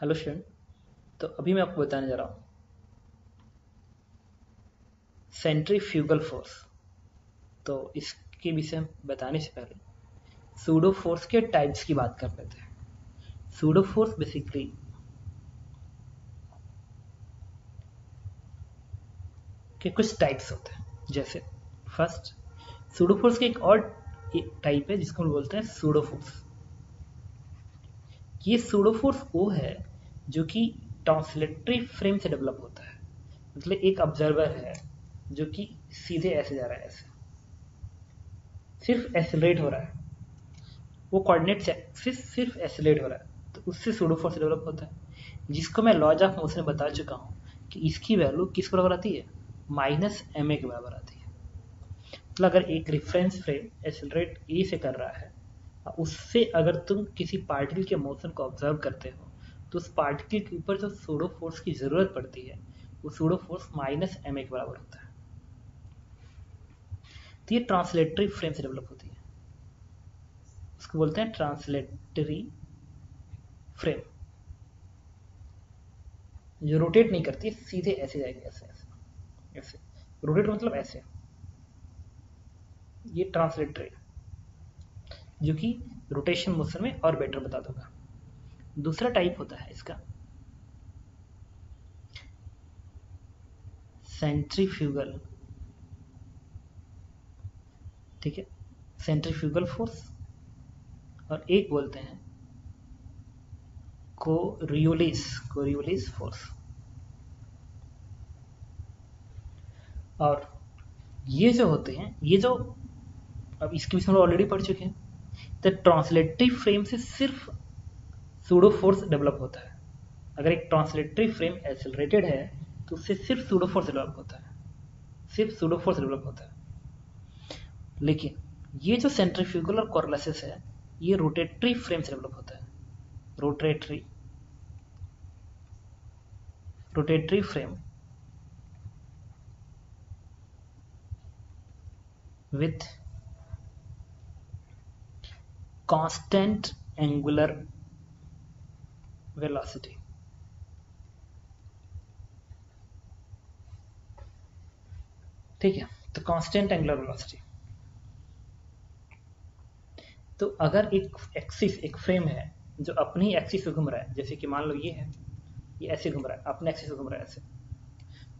Hello student तो अभी मैं आपको बताने जा रहा हूँ। सेंट्रीफ्यूगल फोर्स तो इसके विषय बताने से पहले सूडो फोर्स के टाइप्स की बात कर लेते हैं। सूडो फोर्स बेसिकली के कुछ टाइप्स होते हैं। जैसे फ़र्स्ट सूडो फोर्स के एक और टाइप है जिसको हम बोलते हैं सूडो फोर्स ये सूडोफोर्स वो है, जो कि ट्रांसलेटरी फ्रेम से डेवलप होता है। मतलब एक ऑब्जर्वर है, जो कि सीधे ऐसे जा रहा है, ऐसे। सिर्फ़ एसिलेट हो रहा है। वो कोऑर्डिनेट सिर्फ़ सिर्फ़ एसिलेट हो रहा है। तो उससे सूडोफोर्स डेवलप होता है। जिसको मैं लॉज ऑफ़ मोशन बता चुका हूँ कि इसकी वैल्यू किस बराबर आती है? माइनस एम ए के बराबर आती है। मतलब अगर एक रेफरेंस फ्रेम एसिलरेट ए से कर रहा है उससे अगर तुम किसी पार्टिकल के मोशन को ऑब्ज़र्व करते हो तो उस पार्टिकल के ऊपर जो सोडो फोर्स की ज़रूरत पड़ती है, वो pseudo force minus m a के बराबर होता है। तो ये ट्रांसलेटरी फ्रेम से डेवलप होती है। उसको बोलते हैं ट्रांसलेटरी फ्रेम जो रोटेट नहीं करती, सीधे ऐसे जाएगी, ऐसे ऐसे ऐसे। रोटेट मतलब ऐसे। ये ट्रांसलेटरी जो कि रोटेशन मोशन में और बेटर बता दूँगा। दूसरा टाइप होता है इसका। सेंट्रीफ्यूगल ठीक है? सेंट्रीफ्यूगल फोर्स और एक बोलते हैं कोरियोलिस कोरियोलिस फोर्स और ये जो होते हैं, ये जो अब इसके विषय में ऑलरेडी पढ़ चुके हैं। तो ट्रांसलेटरी फ्रेम से सिर्फ़ सूडो फोर्स डेवलप होता है। अगर एक ट्रांसलेटरी फ्रेम एसिलरेटेड है तो उससे सिर्फ़ सूडो फोर्स डेवलप होता है। सिर्फ़ सूडो फोर्स डेवलप होता है। लेकिन ये जो सेंट्रीफ्यूगल और कॉर्लेसिस है, ये रोटेटरी फ्रेम से डेवलप होता है। Rotatory rotatory frame with constant angular velocity. ठीक है तो कांस्टेंट एंगुलर वेलोसिटी तो अगर एक एक्सिस एक फ्रेम है, जो अपनी एक्सिस से घूम रहा है, जैसे कि मान लो ये है, ये ऐसे घूम रहा है, अपने एक्सिस से घूम रहा है ऐसे।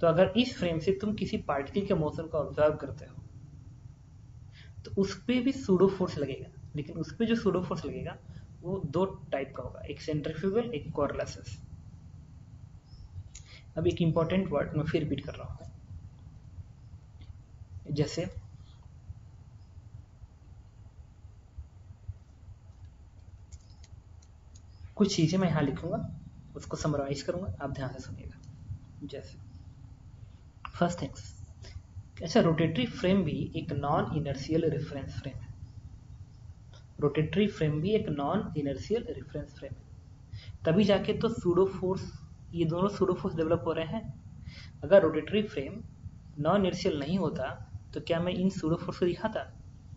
तो अगर इस फ्रेम से तुम किसी पार्टिकल के मोशन को ऑब्ज़र्व करते हो तो उस पर भी सूडो फोर्स लगेगा। लेकिन उस पर जो सूडो फोर्स लगेगा, वो दो टाइप का होगा, एक सेंट्रीफ्यूगल एक कोरलेसिस अब एक इंपॉर्टेंट वर्ड मैं फिर रिपीट कर रहा हूँ। जैसे, कुछ चीज़ें मैं यहाँ लिखूँगा, उसको समराइज करूँगा, आप ध्यान से सुनिएगा। जैसे फ़र्स्ट थिंग्स अच्छा रोटेटरी फ्रेम भी एक नॉन इनर्सियल रेफरेंस फ्रेम है। रोटेटरी फ्रेम भी एक नॉन इनर्शियल रेफरेंस फ्रेम है। तभी जाके तो सूडो फोर्स ये दोनों सूडो फोर्स डेवलप हो रहे हैं। अगर रोटेटरी फ्रेम नॉन इनर्शियल नहीं होता तो क्या मैं इन सूडो फोर्स को दिखाता?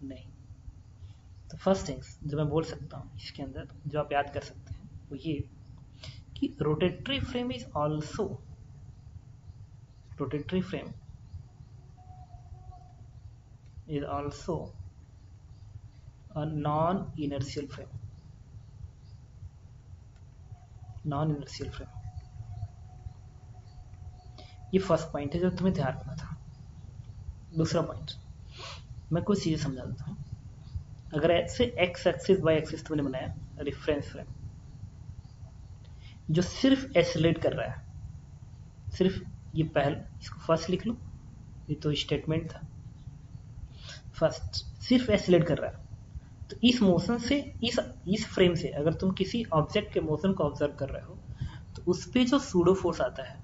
नहीं। तो फ़र्स्ट थिंग्स जो मैं बोल सकता हूँ इसके अंदर, जो आप याद कर सकते हैं, वो ये कि rotatory frame is also rotatory frame is also a non-inertial frame. Non inertial frame ये फ़र्स्ट पॉइंट है जो तुम्हें ध्यान रखना था। दूसरा पॉइंट मैं कुछ चीज़ें समझा देता हूँ। अगर ऐसे एक्स एक्सिस वाई एक्सिस तुमने बनाया रेफरेंस फ्रेम जो सिर्फ़ एसिलेट कर रहा है, सिर्फ़ ये पहल, इसको फ़र्स्ट लिख लो। ये तो स्टेटमेंट था। फ़र्स्ट सिर्फ़ एसिलेट कर रहा है। तो इस मोशन से इस इस फ्रेम से अगर तुम किसी ऑब्जेक्ट के मोशन को ऑब्ज़र्व कर रहे हो तो उस पर जो सूडो फोर्स आता है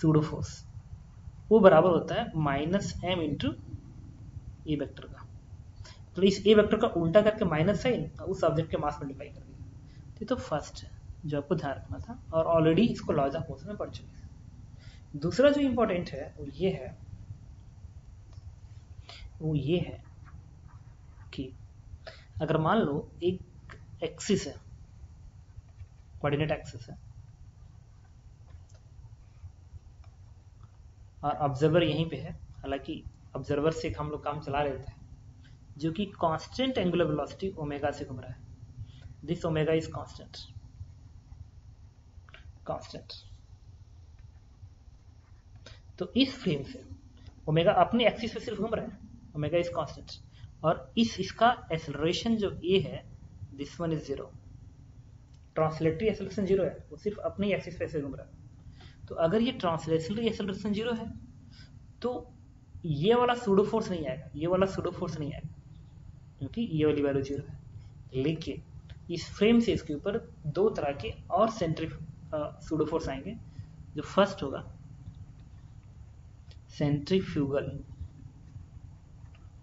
सूडो फोर्स वो बराबर होता है minus m into a vector का। तो इस ए वेक्टर का उल्टा करके माइनस साइन उस ऑब्जेक्ट के मास मल्टीप्लाई कर दिया। तो, तो फ़र्स्ट है जो आपको ध्यान रखना था और ऑलरेडी इसको लॉज ऑफ़ मोशन में पढ़ चुके हैं। दूसरा जो इंपॉर्टेंट है वो ये है वो ये है कि अगर मान लो एक एक्सिस है कोऑर्डिनेट एक्सिस है, और ऑब्जर्वर यहीं पे है, हालाँकि ऑब्जर्वर से हम लोग काम चला लेते हैं जो कि कांस्टेंट एंगुलर वेलोसिटी ओमेगा से घूम रहा है। This omega is constant constant तो इस फ्रेम से ओमेगा अपने एक्सिस पे सिर्फ़ घूम रहा है ओमेगा इज़ कांस्टेंट और इस, इसका एक्सेलरेशन जो ए है this one is zero translatory acceleration zero है। वो सिर्फ़ अपने एक्सिस पे से घूम रहा है। तो अगर ये ट्रांसलेटरी एक्सेलरेशन ज़ीरो है तो ये वाला सूडो फोर्स नहीं आएगा। ये वाला सूडो फोर्स नहीं आएगा। क्योंकि ये वाली वैल्यू ज़ीरो है। लेकिन इस फ्रेम से इसके ऊपर दो तरह के और सेंट्रिफ सूडो फोर्स आएँगे। जो फ़र्स्ट होगा centrifugal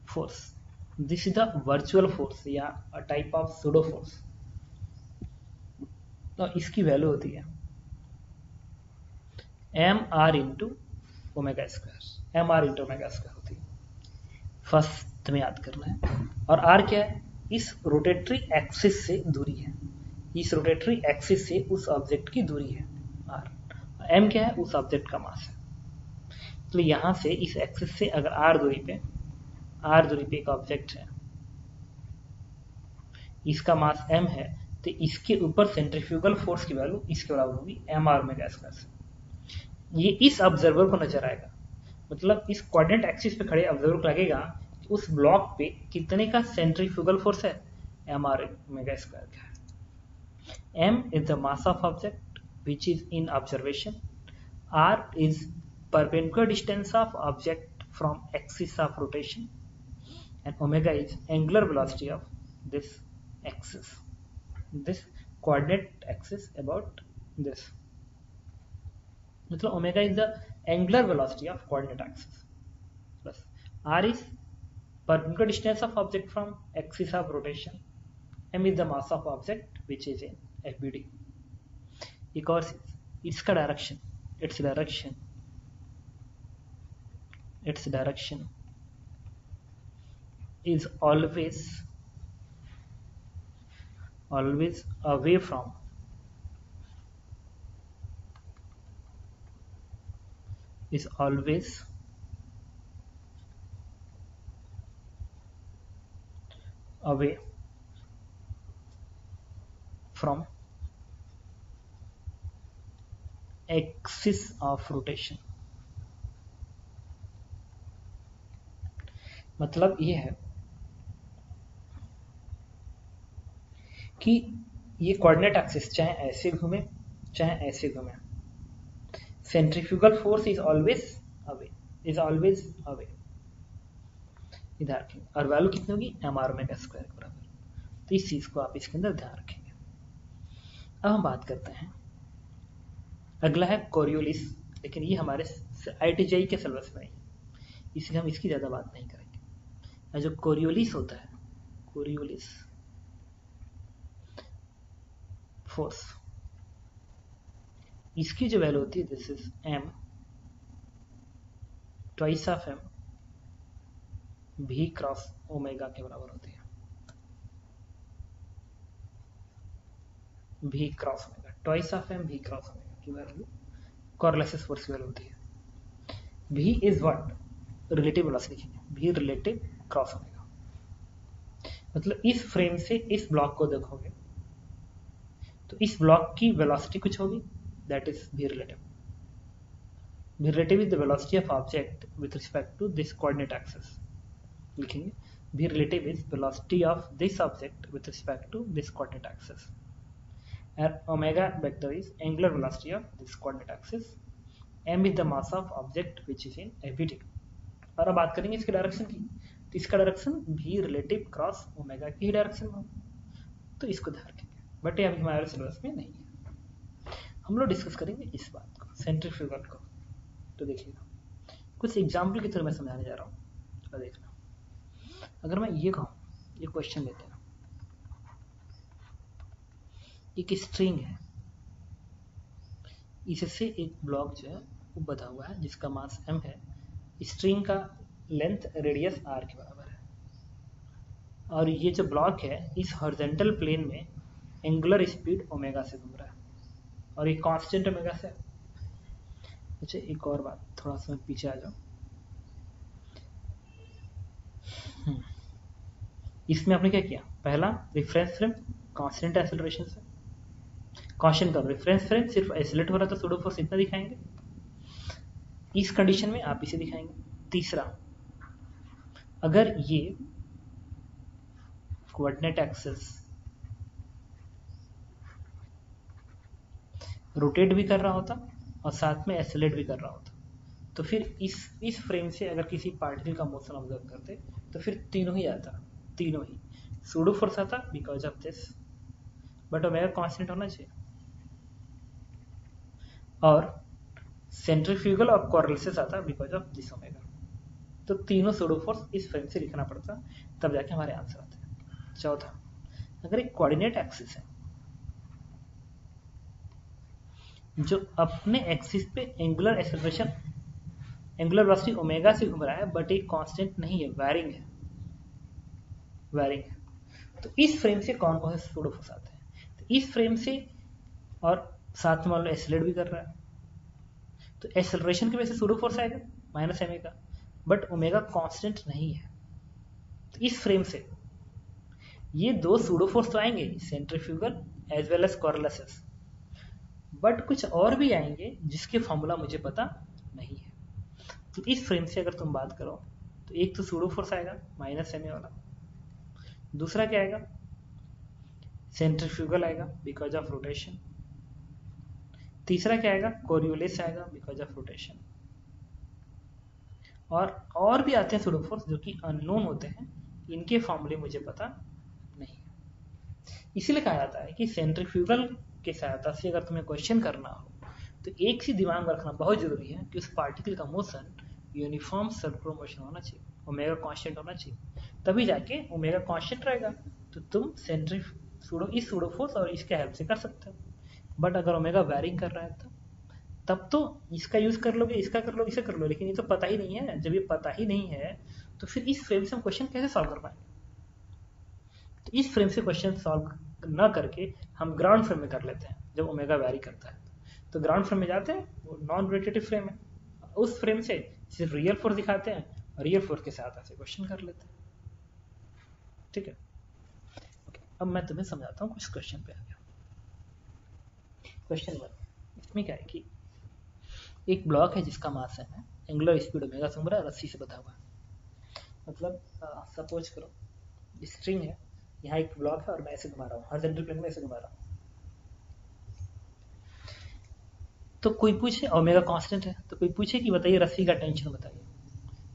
force this is the virtual force या टाइप ऑफ़ सूडो फोर्स तो इसकी वैल्यू होती है m r into omega square m r into omega square होती है। फ़र्स्ट तुम्हें याद करना है। और आर क्या है? इस रोटेटरी एक्सिस से दूरी है। इस रोटेटरी एक्सिस से उस ऑब्जेक्ट की दूरी है आर एम क्या है? उस ऑब्जेक्ट का मास है। तो यहाँ से इस एक्सिस से अगर आर दूरी पे आर दूरी पे एक ऑब्जेक्ट है। इसका मास एम है तो इसके ऊपर सेंट्रीफ्यूगल फोर्स की वैल्यू इसके बराबर होगी एम आर में गैस से ये इस ऑब्जर्वर को नज़र आएगा। मतलब इस कोऑर्डिनेट एक्सिस पे खड़े ऑब्जर्वर को लगेगा उस ब्लॉक पे कितने का सेंट्रीफ्यूगल फोर्स है? एम आर मेगा स्क्वायर का। M is the mass of object which is in observation r is perpendicular distance of object from axis of rotation. and omega is angular velocity of this axis this coordinate axis about this मतलब omega is the angular velocity of coordinate axis plus r is perpendicular distance of object from axis of rotation m is the mass of object which is in fbd एक और इसका direction it's direction its direction Is always always away from is always away from axis of rotation मतलब ये है कि ये coordinate axis चाहे ऐसे घूमे, चाहे ऐसे घूमे। Centrifugal force is always away is always away इधर और वैल्यू कितनी होगी? एम आर ओमेगा स्क्वायर के बराबर। तो इस चीज़ को आप इसके अंदर ध्यान रखेंगे। अब हम बात करते हैं। अगला है कोरियोलिस लेकिन ये हमारे आई टी के सिलेबस में नहीं इसलिए हम इसकी ज़्यादा बात नहीं करेंगे। जो कोरियोलिस होता है कोरियोलिस फोर्स इसकी जो वैल्यू होती है this is m twice of m v cross omega के बराबर होती है। V cross omega twice of m v cross omega की वैल्यू कॉरलेसिस फोर्स की वैल्यू होती है। भी इज़ व्हाट रिलेटिव वेलोसिटी लिखेंगे। भी रिलेटिव क्रॉस ओमेगा मतलब इस फ्रेम से इस ब्लॉक को देखोगे तो इस ब्लॉक की वेलोसिटी कुछ होगी? That is v relative v relative is the velocity of object with respect to this coordinate axis लिखेंगे। V relative is velocity of this object with respect to this coordinate axis and omega vector is angular velocity of this coordinate axis. M is the mass of object which is in FBT और अब बात करेंगे इसके direction की। तो इसका direction v relative cross omega की direction में तो इसको ध्यान बट ये अभी हमारे सिलेबस में नहीं है। हम लोग डिस्कस करेंगे इस बात को सेंट्रीफ्यूगल को। तो देखिएगा। कुछ एग्ज़ाम्पल की तरह मैं समझाने जा रहा हूँ। तो देखना। अगर मैं ये कहूँ, ये क्वेश्चन लेते हैं। एक स्ट्रिंग है। इससे एक ब्लॉक जो है, वो बधा हुआ है, जिसका मास m है। स्ट्रिंग का लेंथ रेडियस r के बराबर है। और ये जो ब्लॉक है, इस हॉरिजेंटल प्लेन में एंगुलर स्पीड ओमेगा से घूम रहा है। और ये कांस्टेंट ओमेगा से अच्छा एक और बात, थोड़ा सा पीछे आ जाओ। हम्म। इसमें आपने क्या किया? पहला रेफरेंस फ्रेम कांस्टेंट एक्सेलरेशन से। क्वेश्चन का रेफरेंस फ्रेम सिर्फ़ आइसोलेट हो रहा था सूडो फोर्स इतना दिखाएँगे। इस कंडीशन में आप इसे दिखाएँगे। तीसरा, अगर ये कोऑर्डिनेट एक्सेस रोटेट भी कर रहा होता और साथ में एसलेट भी कर रहा होता। तो फिर इस इस फ्रेम से अगर किसी पार्टिकल का मोशन ऑब्ज़र्व करते तो फिर तीनों ही आता, तीनों ही। सूडो फोर्स आता because of this but omega constant होना चाहिए। और सेंट्रीफ्यूगल और कॉरलिसिस आता बिकॉज़ ऑफ़ दिस ओमेगा तो तीनों सूडो फोर्स इस फ्रेम से लिखना पड़ता, तब जाके हमारे आंसर आते हैं। चौथा, अगर एक कोऑर्डिनेट एक्सिस है जो अपने एक्सिस पे angular acceleration angular velocity omega से घूम रहा है बट एक कांस्टेंट नहीं है वायरिंग है। वायरिंग है। तो इस फ्रेम से कौन कौन से सूडो फोर्स आते हैं? तो इस फ्रेम से और साथ में मान लो एसलेट भी कर रहा है। तो एक्सेलरेशन की वजह से सूडो फोर्स आएगा माइनस एम का। बट ओमेगा कांस्टेंट नहीं है। तो इस फ्रेम से ये दो सूडो फोर्स तो आएँगे centrifugal as well as Coriolis but कुछ और भी आएँगे जिसके फॉर्मूला मुझे पता नहीं है। तो इस फ्रेम से अगर तुम बात करो तो एक तो सूडो फोर्स आएगा माइनस एम ए वाला। दूसरा क्या आएगा? सेंट्रीफ्यूगल आएगा बिकॉज़ ऑफ़ रोटेशन तीसरा क्या आएगा? कोरियोलिस आएगा बिकॉज़ ऑफ़ रोटेशन और और भी आते हैं सूडो फोर्स जो कि अननोन होते हैं, इनके फॉर्मूले मुझे पता नहीं इसीलिए कहा जाता है कि सेंट्रीफ्यूगल की सहायता से अगर तुम्हें क्वेश्चन करना हो तो एक सी दिमाग में रखना बहुत ज़रूरी है कि उस पार्टिकल का मोशन यूनिफॉर्म सर्कुलर मोशन होना चाहिए ओमेगा कांस्टेंट होना चाहिए। तभी जाके ओमेगा कांस्टेंट रहेगा। तो तुम सेंट्री सूडो इस सूडो फोर्स और इसके हेल्प से कर सकते हो। बट अगर ओमेगा वैरिंग कर रहा है तो तब तो इसका यूज़ कर लोगे, इसका कर लो इसे कर लो लेकिन ये तो पता ही नहीं है। जब ये पता ही नहीं है तो फिर इस फ्रेम से हम क्वेश्चन कैसे सॉल्व कर पाएँगे? तो इस फ्रेम से क्वेश्चन सॉल्व न करके हम ग्राउंड फ्रेम में कर लेते हैं, जब ओमेगा वैरी करता है। तो ग्राउंड फ्रेम में जाते हैं, वो नॉन रोटेटिव फ्रेम है। उस फ्रेम से सिर्फ़ रियल फोर्स दिखाते हैं रियल फोर्स के साथ ऐसे क्वेश्चन कर लेते हैं। ठीक है? ओके अब मैं तुम्हें समझाता हूँ कुछ क्वेश्चन पे आ गया क्वेश्चन वन इसमें क्या है कि एक ब्लॉक है जिसका मास है एंगुलर स्पीड ओमेगा से रस्सी से बता हुआ मतलब सपोज़ करो स्ट्रिंग है यहाँ एक ब्लॉक है और मैं ऐसे घुमा रहा हूँ। हॉरिजॉन्टल प्लेन में ऐसे घुमा रहा हूँ। तो कोई पूछे, ओमेगा कांस्टेंट है तो कोई पूछे कि बताइए रस्सी का टेंशन बताइए।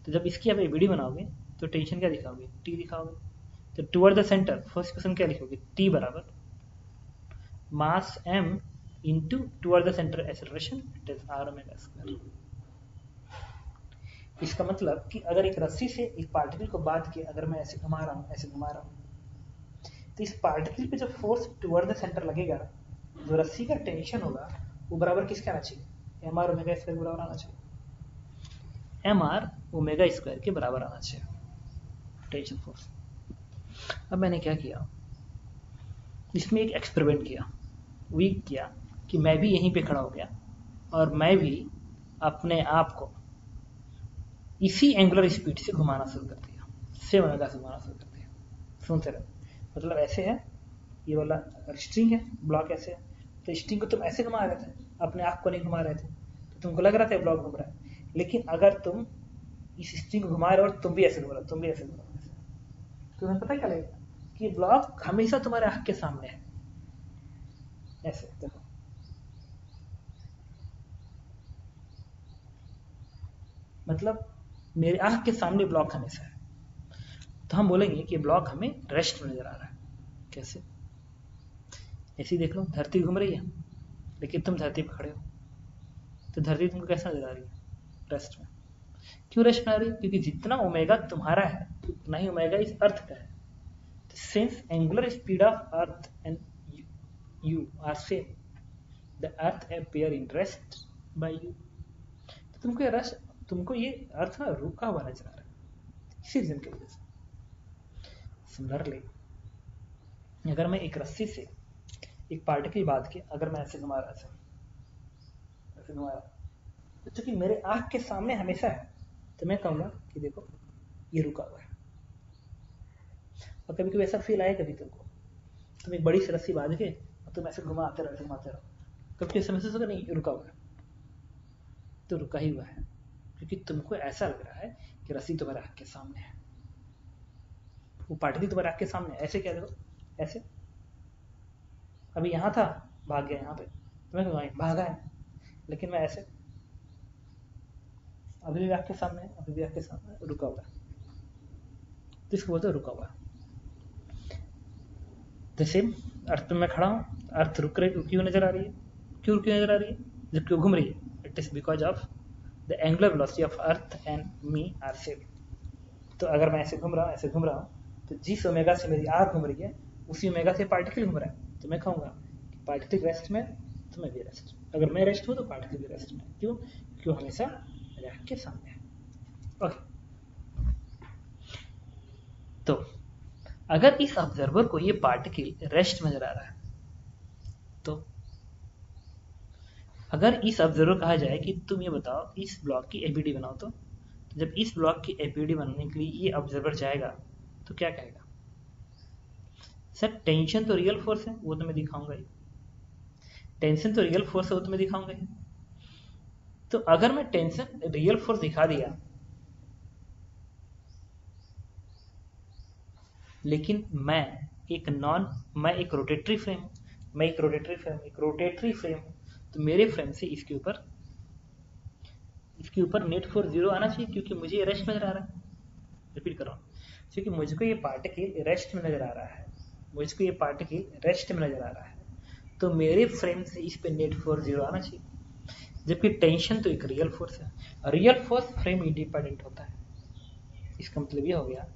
तो जब इसकी आप वीडियो बनाओगे तो टेंशन क्या दिखाओगे? टी दिखाओगे। तो toward the centre first question क्या लिखोगे? टी बराबर। Mass m into toward the centre acceleration it is r omega square इसका मतलब कि अगर एक रस्सी से एक पार्टिकल को बाँध के अगर मैं ऐसे घुमा रहा हूँ, ऐसे घुमा रहा हूँ तो इस पार्टिकल पे जो फोर्स टुवर्ड द सेंटर लगेगा, जो रस्सी का टेंशन होगा, वो बराबर किसके आना चाहिए? एम आर ओमेगा स्क्वायर बराबर आना चाहिए। एम आर ओमेगा स्क्वायर के बराबर आना चाहिए। टेंशन फोर्स अब मैंने क्या किया? इसमें एक एक्सपेरिमेंट किया। वीक किया कि मैं भी यहीं पे खड़ा हो गया और मैं भी अपने आप को इसी एंगुलर स्पीड से घुमाना शुरू कर दिया। ओमेगा से घुमाना शुरू कर दिया। सुनते रहे। मतलब ऐसे है, ये वाला स्ट्रिंग है ब्लॉक ऐसे है। तो स्ट्रिंग को तुम ऐसे घुमा रहे थे, अपने आप को नहीं घुमा रहे थे। तो तुमको लग रहा था ब्लॉक घूम रहा है। लेकिन अगर तुम इस स्ट्रिंग को घुमा रहे हो और तुम भी ऐसे घुमा रहे हो, तुम भी ऐसे घुमा रहे हो। तुम्हें पता क्या लगेगा? कि ब्लॉक हमेशा तुम्हारे आँख के सामने है। ऐसे, देखो। मतलब मेरे आँख के सामने ब्लॉक हमेशा है। तो हम बोलेंगे कि ब्लॉक हमें रेस्ट में नज़र आ रहा है। कैसे? ऐसे देख लो, धरती घूम रही है, लेकिन तुम धरती पर खड़े हो। तो धरती तुमको कैसा नज़र आ रही है? रेस्ट में। क्यों रेस्ट में आ रही है? क्योंकि जितना ओमेगा तुम्हारा है, उतना ही ओमेगा इस अर्थ का है। Since angular speed of earth and you are same the earth appear in rest by you तो तुमको ये रेस्ट तुमको ये अर्थ ना रुका हुआ नज़र आ रहा है? इसी रीजन की वजह से। सिमिलरली अगर मैं एक रस्सी से एक पार्टिकल बाँध के, अगर मैं ऐसे घुमा रहा था ऐसे घुमाया तो चूँकि मेरे आँख के सामने हमेशा है तो मैं कहूँगा कि देखो, ये रुका हुआ है। और कभी कभी ऐसा फील आया कभी तुमको? तुम एक बड़ी सी रस्सी बाँध के और तुम ऐसे घुमाते रहो घुमाते रहो। कभी कभी समझ होगा, नहीं रुका हुआ है। तो रुका ही हुआ है, क्योंकि तुमको ऐसा लग रहा है कि रस्सी तुम्हारे आँख के सामने है। वो पार्टिकल तुम्हारे आँख के सामने, ऐसे क्या देखो ऐसे। अभी यहाँ था, भाग गया यहाँ पे। तो मैं कहूँगा भागा है। लेकिन मैं ऐसे। अभी भी आपके सामने, अभी भी आपके सामने, रुका हुआ तो इसको बोलते रुका हुआ जैसे अर्थ में खड़ा हूँ। अर्थ रुक रही, क्यों नज़र आ रही है? क्यों रुकी नज़र आ रही है? जब क्यों घूम रही है। It is because of the angular velocity of earth and me are same तो अगर मैं ऐसे घूम रहा हूँ, ऐसे घूम रहा हूँ तो जिस ओमेगा से मेरी आर घूम रही है उसी ओमेगा से पार्टिकल घूम रहा है। तो मैं कहूँगा पार्टिकल रेस्ट में तो मैं भी रेस्ट अगर मैं रेस्ट हूँ तो पार्टिकल भी रेस्ट में। क्यों? क्यों? हमेशा रैक के सामने है। ओके तो अगर इस ऑब्जर्वर को ये पार्टिकल रेस्ट में नज़र आ रहा है तो अगर इस ऑब्जर्वर कहा जाए कि तुम ये बताओ इस ब्लॉक की एपीडी बनाओ तो, जब इस ब्लॉक की एपीडी बनाने के लिए ये ऑब्जर्वर जाएगा तो क्या कहेगा? सर टेंशन तो रियल फोर्स है, वो तो मैं दिखाऊँगा ही। टेंशन तो रियल फोर्स है, वो तो मैं दिखाऊँगा ही। तो अगर मैं टेंशन रियल फोर्स दिखा दिया, लेकिन मैं एक नॉन मैं एक रोटेटरी फ्रेम मैं एक रोटेटरी फ्रेम एक रोटेटरी फ्रेम तो मेरे फ्रेम से इसके ऊपर इसके ऊपर नेट फोर्स ज़ीरो आना चाहिए, क्योंकि मुझे रेस्ट नज़र आ रहा है। रिपीट कर। रहा क्योंकि मुझको ये पार्टिकल रेस्ट में नज़र आ रहा है। मुझको ये पार्टिकल रेस्ट में नज़र आ रहा है। तो मेरे फ्रेम से इस पे नेट फोर्स ज़ीरो आना चाहिए। जबकि टेंशन तो एक रियल फोर्स है। रियल फोर्स फ्रेम इंडिपेंडेंट होता है। इसका मतलब ये हो गया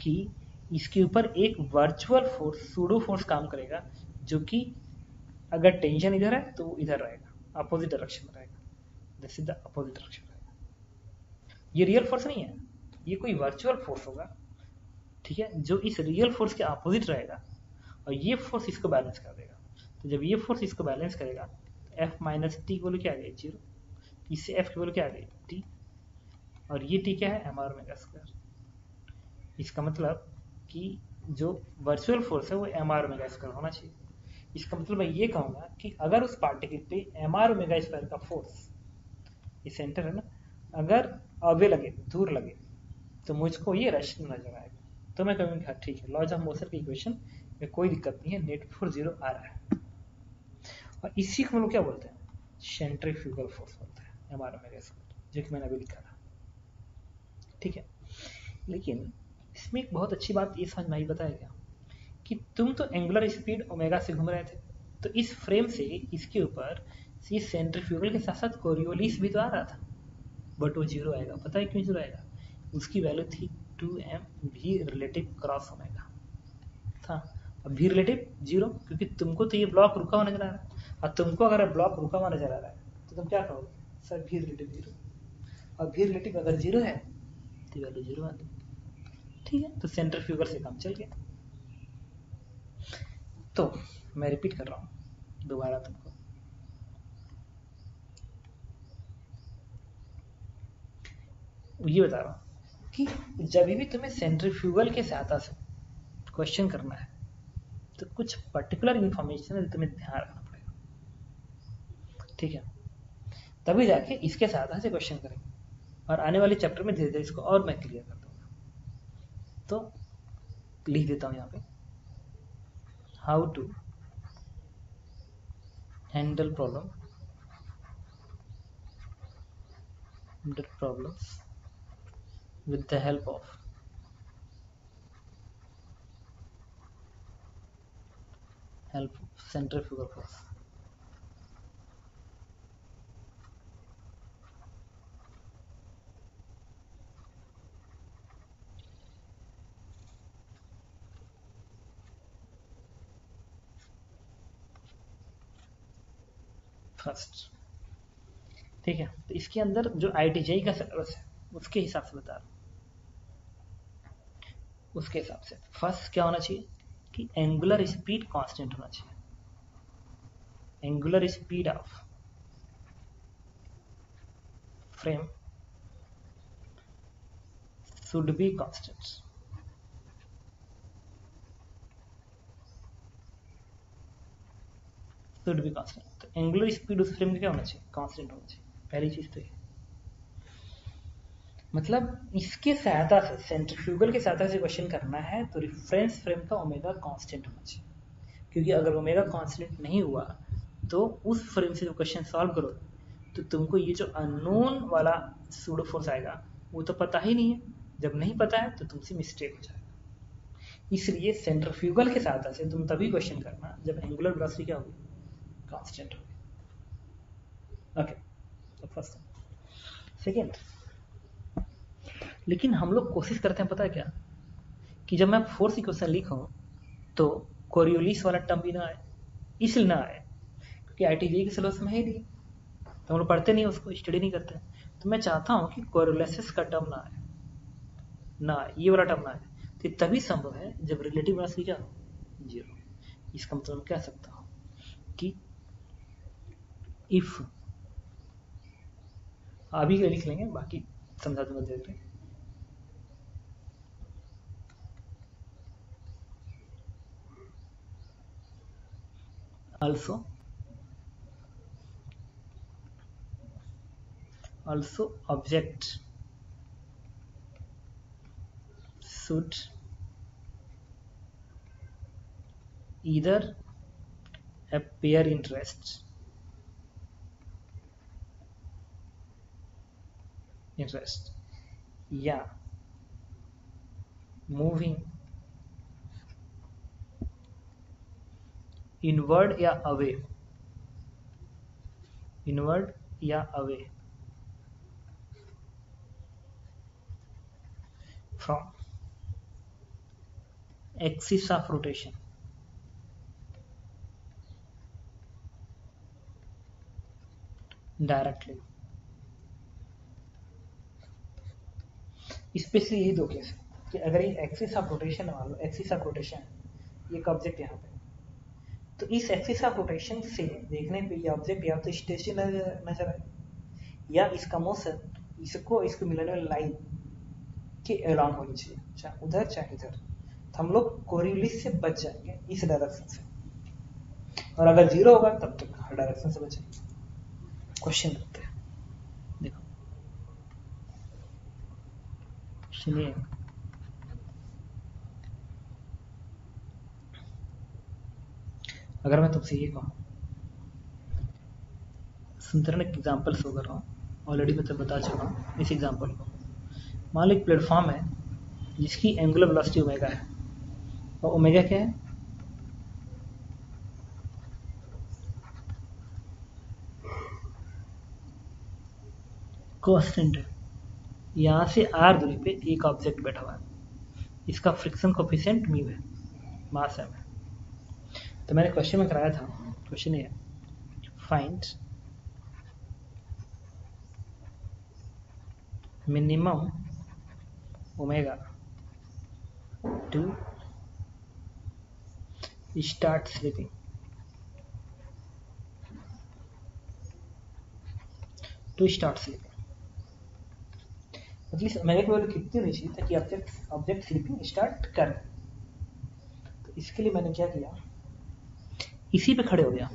कि इसके ऊपर एक वर्चुअल फोर्स सूडो फोर्स काम करेगा, जो कि अगर टेंशन इधर है तो इधर रहेगा। अपोजिट डायरेक्शन में रहेगा। This is the opposite direction रहेगा। ये रियल फोर्स नहीं है। ये कोई वर्चुअल फोर्स होगा। ठीक है, जो इस रियल फोर्स के अपोजिट रहेगा, और ये फोर्स इसको बैलेंस कर देगा। तो जब ये फोर्स इसको बैलेंस करेगा तो एफ़ माइनस टी की क्या आ गई ज़ीरो इससे एफ़ की वैल्यू क्या आ गई टी और ये टी क्या है? एम आर मेगा स्क्वायर इसका मतलब कि जो वर्चुअल फोर्स है, वो एम आर मेगा स्क्वायर होना चाहिए। इसका मतलब मैं ये कहूँगा कि अगर उस पार्टिकल पे एम आर मेगा स्क्वायर का फोर्स ये सेंटर है ना, अगर अवे लगे, दूर लगे तो मुझको ये रेस्ट नज़र आएगा। तो मैं कहूँगी हाँ ठीक है लॉज ऑफ़ मोशन की इक्वेशन में कोई दिक्कत नहीं है नेट फोर्स ज़ीरो आ रहा है। और इसी को हम लोग क्या बोलते हैं? सेंट्रीफ्यूगल फोर्स बोलते हैं आर ओमेगा जो कि मैंने अभी लिखा था। ठीक है, लेकिन इसमें एक बहुत अच्छी बात ये समझ में आई, बताया गया कि तुम तो एंगुलर स्पीड ओमेगा से घूम रहे थे तो इस फ्रेम से इसके ऊपर इस सेंट्रीफ्यूगल के साथ साथ कोरियोलिस भी तो आ रहा था बट वो ज़ीरो आएगा। पता है क्यों ज़ीरो आएगा? उसकी वैल्यू थी two m v relative cross omega था। अब भी रिलेटिव ज़ीरो, क्योंकि तुमको तो ये ब्लॉक रुका हुआ नज़र आ रहा है। और तुमको अगर ब्लॉक रुका हुआ नज़र आ रहा है तो तुम क्या कहोगे? सर, भी रिलेटिव ज़ीरो। और भी रिलेटिव अगर ज़ीरो है तो वैल्यू ज़ीरो आती ठीक है तो सेंटर फ्यूगर से काम चल गया। तो मैं रिपीट कर रहा हूँ दोबारा तुमको। ये बता रहा हूँ कि जब भी तुम्हें सेंट्रीफ्यूगल के सहायता से क्वेश्चन करना है तो कुछ पर्टिकुलर इंफॉर्मेशन तुम्हें ध्यान रखना पड़ेगा। ठीक है? तभी जाके इसके सहायता से क्वेश्चन करेंगे। और आने वाले चैप्टर में धीरे धीरे इसको और मैं क्लियर कर दूँगा तो लिख देता हूँ यहाँ पे how to handle problem problems with the help of help of centrifugal force first ठीक है तो इसके अंदर जो आई का सिलेबस है उसके हिसाब से बता रहा उसके हिसाब से। फ़र्स्ट क्या होना चाहिए? कि एंगुलर स्पीड कांस्टेंट होना चाहिए। Angular speed of frame should be constant. Should be constant तो एंगुलर स्पीड उस फ्रेम का क्या होना चाहिए? कांस्टेंट होना चाहिए। पहली चीज़ तो ये। मतलब इसके सहायता से सेंट्रीफ्यूगल के सहायता से क्वेश्चन करना है तो रिफरेंस फ्रेम का ओमेगा कांस्टेंट होना चाहिए। क्योंकि अगर ओमेगा कांस्टेंट नहीं हुआ तो उस फ्रेम से जो क्वेश्चन सॉल्व करो तो तुमको ये जो अननोन वाला सूडो फोर्स आएगा, वो तो पता ही नहीं है। जब नहीं पता है तो तुमसे मिस्टेक हो जाएगा। इसलिए सेंट्रीफ्यूगल के सहायता से तुम तभी क्वेश्चन करना जब एंगुलर वेलोसिटी क्या होगी? कांस्टेंट होगी। ओके फ़र्स्ट सेकेंड लेकिन हम लोग कोशिश करते हैं, पता है क्या? कि जब मैं फोर्थ इक्वेशन लिखूं तो कोरियोलिस वाला टर्म भी ना आए, इसलिए ना आए, क्योंकि आई टी के सिलेबस में है नहीं। तो हम लोग पढ़ते नहीं, उसको स्टडी नहीं करते। तो मैं चाहता हूँ कि कोरियोलिसिस का टर्म ना आए, ना ये वाला टर्म ना आए। तो तभी संभव है जब रिलेटिव वेलोसिटी क्या हो ज़ीरो इसका मतलब मैं कह सकता हूँ? कि इफ़ अभी लिख लेंगे, बाकी समझा दूँगा धीरे धीरे also. Also object should either appear in rest interest. Yeah. Moving inward या अवे। इनवर्ड या away. From axis of rotation directly specially यही दो केस कि अगर ये एक्सिस ऑफ़ रोटेशन मान लो एक्सिस ऑफ़ रोटेशन ये ऑब्जेक्ट यहाँ पे। तो इस एक्सिस ऑफ़ रोटेशन से देखने पे ये ऑब्जेक्ट या तो स्टेशन नज़र आए या इसका मोशन इसको इसको मिलाने वाली लाइन के एलॉन्ग होनी चाहिए, चाहे उधर, चाहे इधर। तो हम लोग कोरियोलिस से बच जाएँगे इस डायरेक्शन से। और अगर ज़ीरो होगा, तब तक हर डायरेक्शन से बचेंगे क्वेश्चन करते हैं। देखो। सुनिए। अगर मैं तुमसे ये कहूँ सुनते रहना एग्ज़ाम्पल शो कर रहा हूँ। ऑलरेडी मैं तो बता चुका हूँ इस एग्ज़ाम्पल को। मान लो एक प्लेटफॉर्म है, जिसकी एंगुलर वेलोसिटी ओमेगा है। और ओमेगा क्या है? कांस्टेंट है। यहाँ से आर दूरी पे एक ऑब्जेक्ट बैठा हुआ है। इसका फ्रिक्शन कोफिशिएंट म्यू है, मास है। तो मैंने क्वेश्चन में कराया था। क्वेश्चन ये find minimum omega to start slipping to start slipping at least value कितनी होनी चाहिए ताकि ऑब्जेक्ट ऑब्जेक्ट स्लीपिंग स्टार्ट कर। तो इसके लिए मैंने क्या किया? इसी पे खड़े हो गया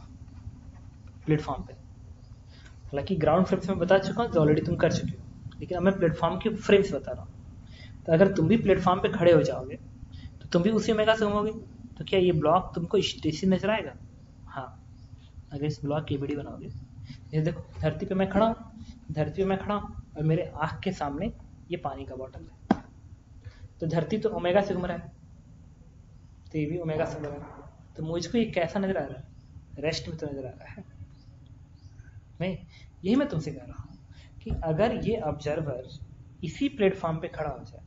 प्लेटफॉर्म पे। हालाँकि ग्राउंड फ्रेम से मैं बता चुका हूँ, जो ऑलरेडी तुम कर चुके हो। लेकिन अब मैं प्लेटफॉर्म के फ्रेम से बता रहा हूँ। तो अगर तुम भी प्लेटफॉर्म पे खड़े हो जाओगे तो तुम भी उसी मेगा से घूमोगे। तो क्या ये ब्लॉक तुमको स्टेशन नज़र आएगा हाँ। अगर इस ब्लॉक की वीडियो बनाओगे। ये देखो, धरती पे मैं खड़ा हूँ, धरती पे मैं खड़ा हूँ, और मेरे आँख के सामने ये पानी का बॉटल है। तो धरती तो ओमेगा से घूम रहा है। तो ये भी ओमेगा से घूम रहा है। तो मुझको ये कैसा नज़र आ रहा है? रेस्ट में तो नज़र आ रहा है। नहीं, यही मैं तुमसे कह रहा हूँ कि अगर ये ऑब्जर्वर इसी प्लेटफॉर्म पे खड़ा हो जाए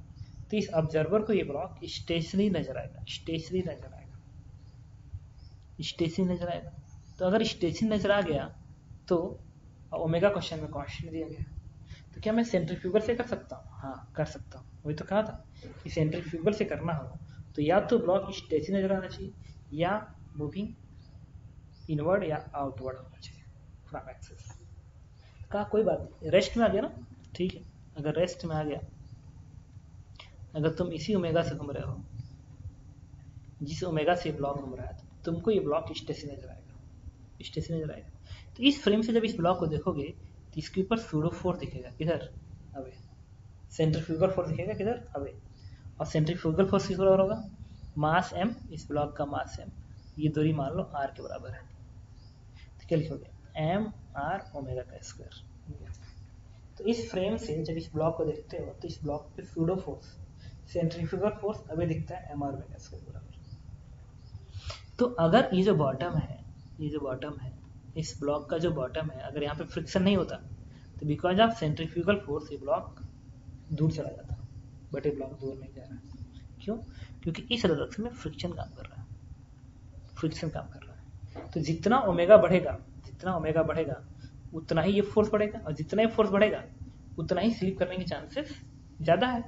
तो इस ऑब्जर्वर को ये ब्लॉक स्टेशनरी नज़र आएगा स्टेशनरी नज़र आएगा। स्टेशनरी नज़र आएगा। तो अगर स्टेशन नज़र आ गया तो ओमेगा क्वेश्चन में क्वेश्चन दिया गया। तो क्या मैं सेंट्रल सेंट्रीफ्यूगल से कर सकता हूँ? हाँ कर सकता हूँ। वही तो कहा था कि सेंट्रीफ्यूगल से करना हो तो या तो ब्लॉक स्टेशन नज़र आना चाहिए या मूविंग इनवर्ड या आउटवर्ड होना चाहिए फ्रॉम एक्सेस का कोई बात नहीं। रेस्ट में आ गया ना? ठीक है। अगर रेस्ट में आ गया, अगर तुम इसी ओमेगा से घूम रहे हो, जिस ओमेगा से ब्लॉक घूम रहा है तो तुमको ये ब्लॉक स्टेशन नज़र आएगा। स्टेशन नज़र आएगा। तो इस फ्रेम से जब इस ब्लॉक को देखोगे तो इसके ऊपर सूडो फोर दिखेगा। किधर? अबे। सेंट्रीफ्यूगल फोर्स दिखेगा किधर? अबे। और सेंट्रीफ्यूगल फोर्स किस बराबर होगा? मास एम इस ब्लॉक का मास एम ये दूरी मान लो आर के बराबर है। तो क्या लिखोगे? एम आर ओमेगा का स्क्वायर तो इस फ्रेम से जब इस ब्लॉक को देखते हो तो इस ब्लॉक पे सूडो फोर्स सेंट्रीफ्यूगल फोर्स अभी दिखता है एम आर ओमेगा स्क्वायर बराबर। तो अगर ये जो बॉटम है, ये जो बॉटम है, इस ब्लॉक का जो बॉटम है, अगर यहाँ पे फ्रिक्शन नहीं होता तो बिकॉज़ ऑफ़ सेंट्रीफ्यूगल फोर्स ये ब्लॉक दूर चला जाता। बट ये ब्लॉक दूर नहीं जा रहा। क्यों? क्योंकि इस डायरेक्शन में फ्रिक्शन काम कर रहा है। फ्रिक्शन काम कर रहा है। तो जितना ओमेगा बढ़ेगा, जितना ओमेगा बढ़ेगा, उतना ही ये फोर्स बढ़ेगा और जितना ही फोर्स बढ़ेगा, उतना ही स्लिप करने के चांसेस ज़्यादा है।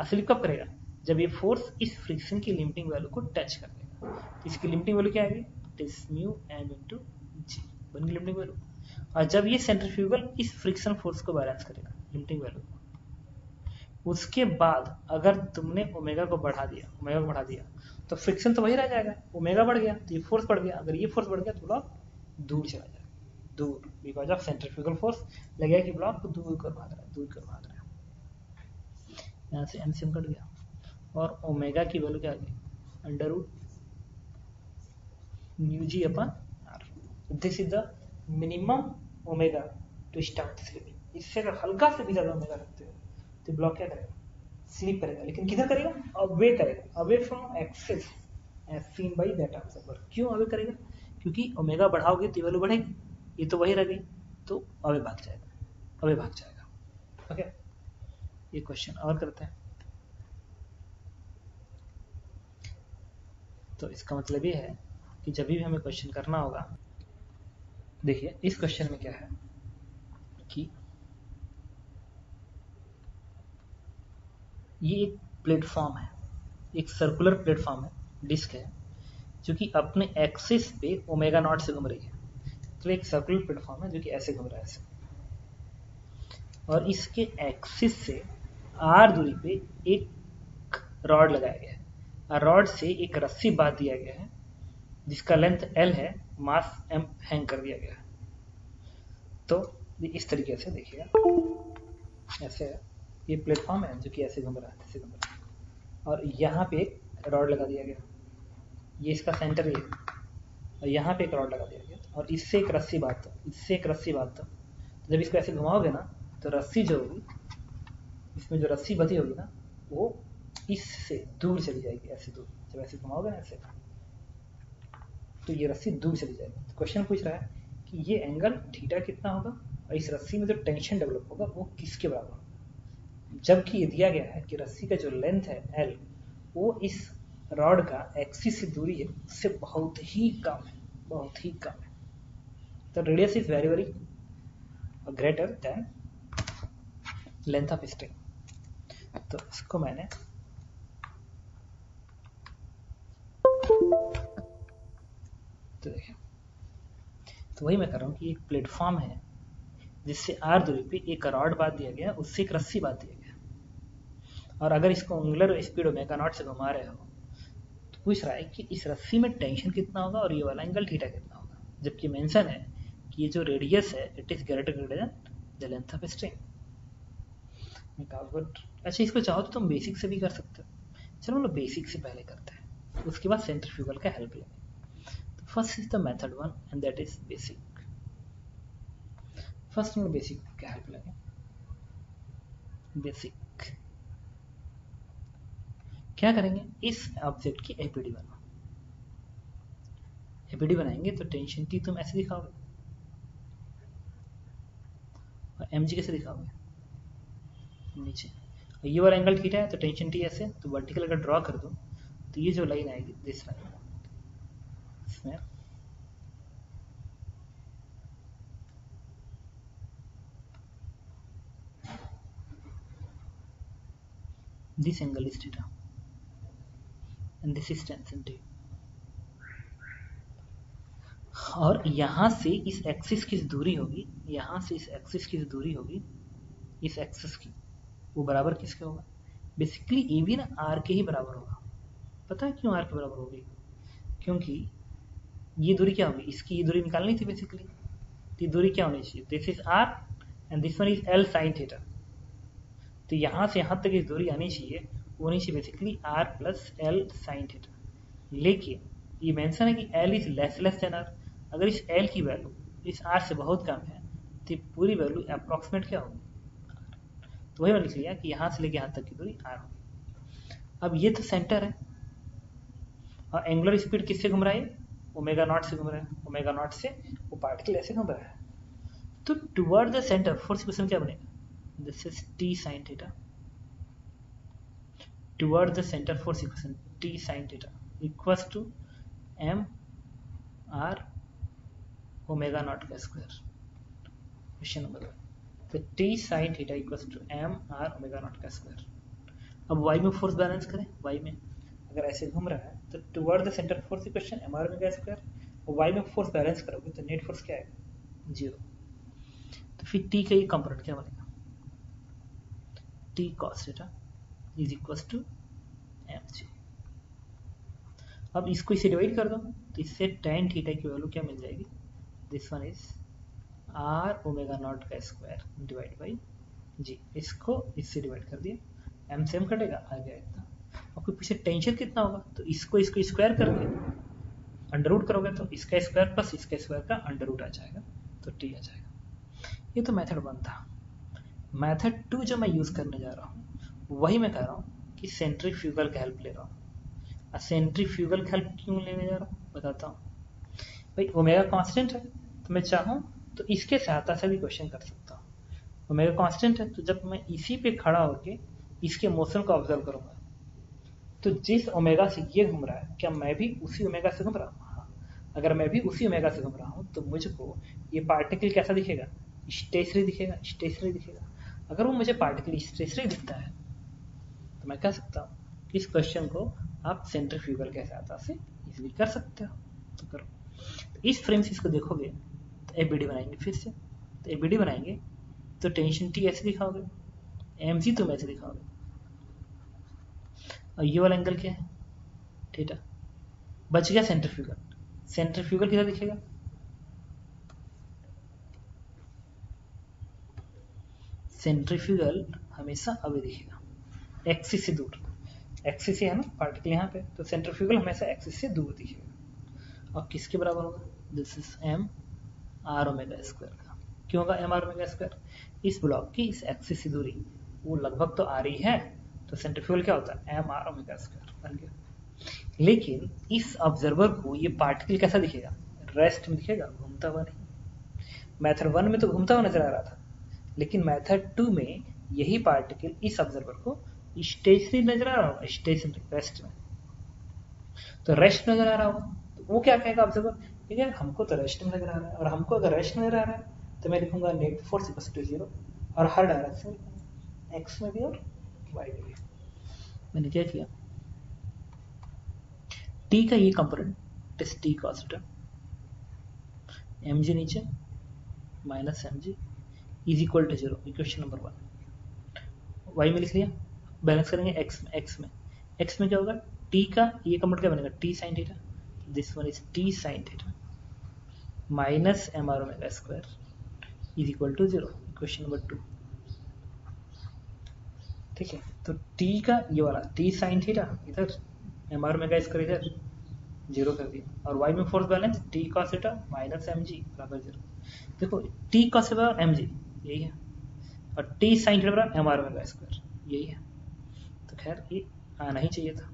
और स्लिप कब करेगा? जब ये फोर्स इस फ्रिक्शन की लिमिटिंग वैल्यू को टच कर देगा। तो इसकी लिमिटिंग वैल्यू क्या आएगी? It's mu M into G बन गई लिमिटिंग वैल्यू और जब ये सेंट्रीफ्यूगल इस फ्रिक्शन फोर्स को बैलेंस करेगा लिमिटिंग वैल्यू को। उसके बाद अगर तुमने ओमेगा को बढ़ा दिया ओमेगा को बढ़ा दिया तो फ्रिक्शन तो वही रह जाएगा। ओमेगा बढ़ गया तो ये फोर्स बढ़ गया। अगर ये फोर्स बढ़ गया तो ब्लॉक दूर चला जाएगा। दूर बिकॉज़ ऑफ़ सेंट्रीफ्यूगल फोर्स लगेगा कि ब्लॉक दूर कर भाग रहा है, दूर कर भाग रहा है। यहाँ से एनसीएम कट गया। और ओमेगा की वैल्यू क्या आ गई? Under root mu G upon R this is the minimum omega to start slipping इससे अगर हल्का से भी ज़्यादा ओमेगा रखते हो तो ब्लॉक क्या करेगा? स्लीप करेगा। लेकिन किधर करेगा? अवे करेगा। Away from axis as seen by that observer क्यों अवे करेगा? क्योंकि ओमेगा बढ़ाओगे तो वैल्यू बढ़ेगी। ये तो वही रह गई। तो अवे भाग जाएगा। अवे भाग जाएगा। ओके ये क्वेश्चन और करते हैं। तो इसका मतलब ये है कि जब भी हमें क्वेश्चन करना होगा, देखिए, इस क्वेश्चन में क्या है कि ये एक प्लेटफॉर्म है, एक सर्कुलर प्लेटफॉर्म है डिस्क है, जो कि अपने एक्सिस पे ओमेगा नॉट से घूम रही है। तो एक सर्कुलर प्लेटफॉर्म है जो कि ऐसे घूम रहा है, ऐसे। और इसके एक्सिस से आर दूरी पे एक रॉड लगाया गया है। और रॉड से एक रस्सी बाँध दिया गया है, जिसका लेंथ एल है मास एम हैंग कर दिया गया है। तो इस तरीके से देखिएगा। ऐसे है। ये प्लेटफॉर्म है जो कि ऐसे घूम रहा है ऐसे घूम रहा है। और यहाँ पे एक रॉड लगा दिया गया। ये इसका सेंटर ये और यहाँ पे एक रॉड लगा दिया गया। और इससे एक रस्सी बात दो। इससे एक रस्सी बात दो। तो जब इसको ऐसे घुमाओगे ना तो रस्सी जो होगी, इसमें जो रस्सी बधी होगी ना, वो इससे दूर चली जाएगी, ऐसे दूर। जब ऐसे घुमाओगे ना, ऐसे। तो ये रस्सी दूर चली जाएगी। तो क्वेश्चन पूछ रहा है कि ये एंगल थीटा कितना होगा? और इस रस्सी में जो टेंशन डेवलप होगा, वो किसके बराबर जबकि ये दिया गया है कि रस्सी का जो लेंथ है एल वो इस रॉड का एक्सिस से दूरी है, उससे बहुत ही कम है, बहुत ही कम है। तो radius is very very greater than length of string तो इसको मैंने तो देखिए तो वही मैं कर रहा हूँ कि एक प्लेटफॉर्म है, जिससे आर दूरी पे एक रॉड बाँध दिया गया, उससे एक रस्सी बाँध दिया गया। और अगर इसको उंगुलर स्पीड ओमेगा नॉट से घुमा रहे हो तो पूछ रहा है कि इस रस्सी में टेंशन कितना होगा और ये वाला एंगल थीटा कितना होगा? जबकि मेंशन है कि ये जो रेडियस है it is greater greater than the length of string अच्छा इसको चाहो तो तुम बेसिक से भी कर सकते हो। चलो हम लोग बेसिक से पहले करते हैं। उसके बाद सेंट्रीफ्यूगल का हेल्प लेंगे। तो first is the method one and that is basic. First हम basic क्या हेल्प लेंगे। Basic. क्या करेंगे? इस ऑब्जेक्ट की एपीडी बनाओ। एपीडी बनाएँगे तो टेंशन टी तुम ऐसे दिखाओगे। और एम जी कैसे दिखाओगे? नीचे। और ये वाला एंगल थीटा है तो टेंशन टी ऐसे तो वर्टिकल अगर ड्रॉ कर दो तो ये जो लाइन आएगी दिस लाइन इसमें। This angle is theta and this is tangent to और यहाँ से इस एक्सिस की दूरी होगी, यहाँ से इस एक्सिस की दूरी होगी, इस एक्सिस की, वो बराबर किसके होगा? बेसिकली ए भी ना आर के ही बराबर होगा। पता है क्यों आर के बराबर होगी? क्योंकि ये दूरी क्या होगी? इसकी ये दूरी निकालनी थी बेसिकली तो ये दूरी क्या होनी चाहिए? This is R and this one is L sine theta तो यहाँ से यहाँ तक इस दूरी आनी चाहिए। होनी चाहिए basically R plus L sine theta लेकिन ये मेंशन है कि L is less less than R अगर इस एल की वैल्यू इस आर से बहुत कम है तो पूरी वैल्यू अप्रोक्सीमेट क्या होगी? तो वही मैंने लिख लिया कि यहाँ से लेके यहाँ तक की दूरी आर होगी। अब ये तो सेंटर है। और एंगुलर स्पीड किससे घूम रहा है? ओमेगा नॉट से घूम रहा है। ओमेगा नॉट से वो पार्टिकल ऐसे घूम रहा है। तो toward the center force question क्या बनेगा? This is T sine theta toward the center force equation T sine theta equals to M R omega not का स्क्वायर क्वेश्चन नंबर वन तो T sine theta equals to M R omega not का square अब Y में force balance करें। Y में अगर ऐसे घूम रहा है तो toward the center force equation M R omega square Y में फोर्स बैलेंस करोगे तो नेट फोर्स क्या आएगा? ज़ीरो तो फिर टी का ये कंपोनेंट क्या बनेगा? T cos theta is equals to M G अब इसको इसे डिवाइड कर दो तो इससे टेन थीटा की वैल्यू क्या मिल जाएगी? This one is R omega not का स्क्वायर डिवाइड बाई जी इसको इससे डिवाइड कर दिया। एम से एम कटेगा आ गया इतना। आपको पीछे टेंशन कितना होगा? तो इसको इसको स्क्वायर कर दिया अंडर रूट करोगे तो इसका स्क्वायर प्लस इसका स्क्वायर का अंडर रूट आ जाएगा तो टी आ जाएगा। ये तो मेथड वन था। मेथड टू जो मैं यूज़ करने जा रहा हूँ वही मैं कह रहा हूँ कि सेंट्रीफ्यूगल का हेल्प ले रहा हूँ। सेंट्रीफ्यूगल का हेल्प क्यों लेने जा रहा हूँ? बताता हूँ। भाई ओमेगा कांस्टेंट है तो मैं चाहूँ तो इसके सहायता से भी क्वेश्चन कर सकता हूँ। ओमेगा कांस्टेंट है तो जब मैं इसी पे खड़ा होके इसके मोशन को ऑब्ज़र्व करूँगा तो जिस ओमेगा से ये घूम रहा है, क्या मैं भी उसी ओमेगा से घूम रहा हूँ? हाँ। अगर मैं भी उसी ओमेगा से घूम रहा हूँ तो मुझको ये पार्टिकल कैसा दिखेगा? स्टेशनरी दिखेगा स्टेशनरी दिखेगा। अगर वो मुझे पार्टिकल स्टेशनरी दिखता है तो मैं कह सकता हूँ, इस क्वेश्चन को आप सेंट्रीफ्यूगल के सहायता से इजिली कर सकते हो। तो करो। तो इस फ्रेम से इसको देखोगे तो एबीडी बनाएँगे फिर से। तो एबीडी बनाएँगे तो टेंशन टी ऐसे दिखाओगे एम जी तुम ऐसे दिखाओगे। और ये वाला एंगल क्या है? थीटा बच गया सेंट्रीफ्यूगल सेंट्रीफ्यूगल किधर दिखेगा? सेंट्रीफ्यूगल हमेशा अभी दिखेगा। एक्सिस से दूर। एक्सिस है ना पार्टिकल यहाँ पे तो सेंट्रीफ्यूगल हमेशा एक्सिस से दूर दिखेगा। और किसके बराबर होगा? This is M R omega square का। क्यों होगा एम आर ओमेगा स्क्वायर इस ब्लॉक की इस एक्सिस से दूरी, वो लगभग तो आ रही है तो सेंट्रीफ्यूगल क्या होता है? एम आर ओमेगा स्क्वायर बन गया। लेकिन इस ऑब्जर्वर को ये पार्टिकल कैसा दिखेगा? रेस्ट में दिखेगा, घूमता हुआ नहीं। मैथड वन में तो घूमता हुआ नज़र आ रहा था, लेकिन मैथड टू में यही पार्टिकल इस ऑब्जर्वर को स्टेशनरी नज़र आ रहा होगा स्टेशनरी रेस्ट में तो रेस्ट नज़र आ रहा होगा। तो वो क्या कहेगा ऑब्जर्वर ठीक है हमको तो रेस्ट में नज़र आ रहा है। और हमको अगर रेस्ट नज़र आ रहा है तो मैं लिखूँगा net force equal to zero और हर डायरेक्शन एक्स में भी और वाई में भी। मैंने क्या किया? टी का ये कंपोनेंट इस टी कॉस एम जी नीचे minus M G is equal to zero equation number one Y में लिख लिया। बैलेंस करेंगे एक्स में एक्स में। एक्स में क्या होगा? टी का, ये कंपोनेंट क्या बनेगा? T sine theta this one is T sine theta minus M R omega square is equal to zero equation number two ठीक है तो टी का ये वाला टी साइन थीटा इधर एम आर ओमेगा स्क्वायर इधर ज़ीरो कर दिया। और वाई में force balance T cos theta minus M G बराबर ज़ीरो देखो टी कॉस बराबर एम जी यही है। और टी साइन थीटा बराबर एम आर ओमेगा स्क्वायर यही है। खैर, ये आना ही चाहिए था।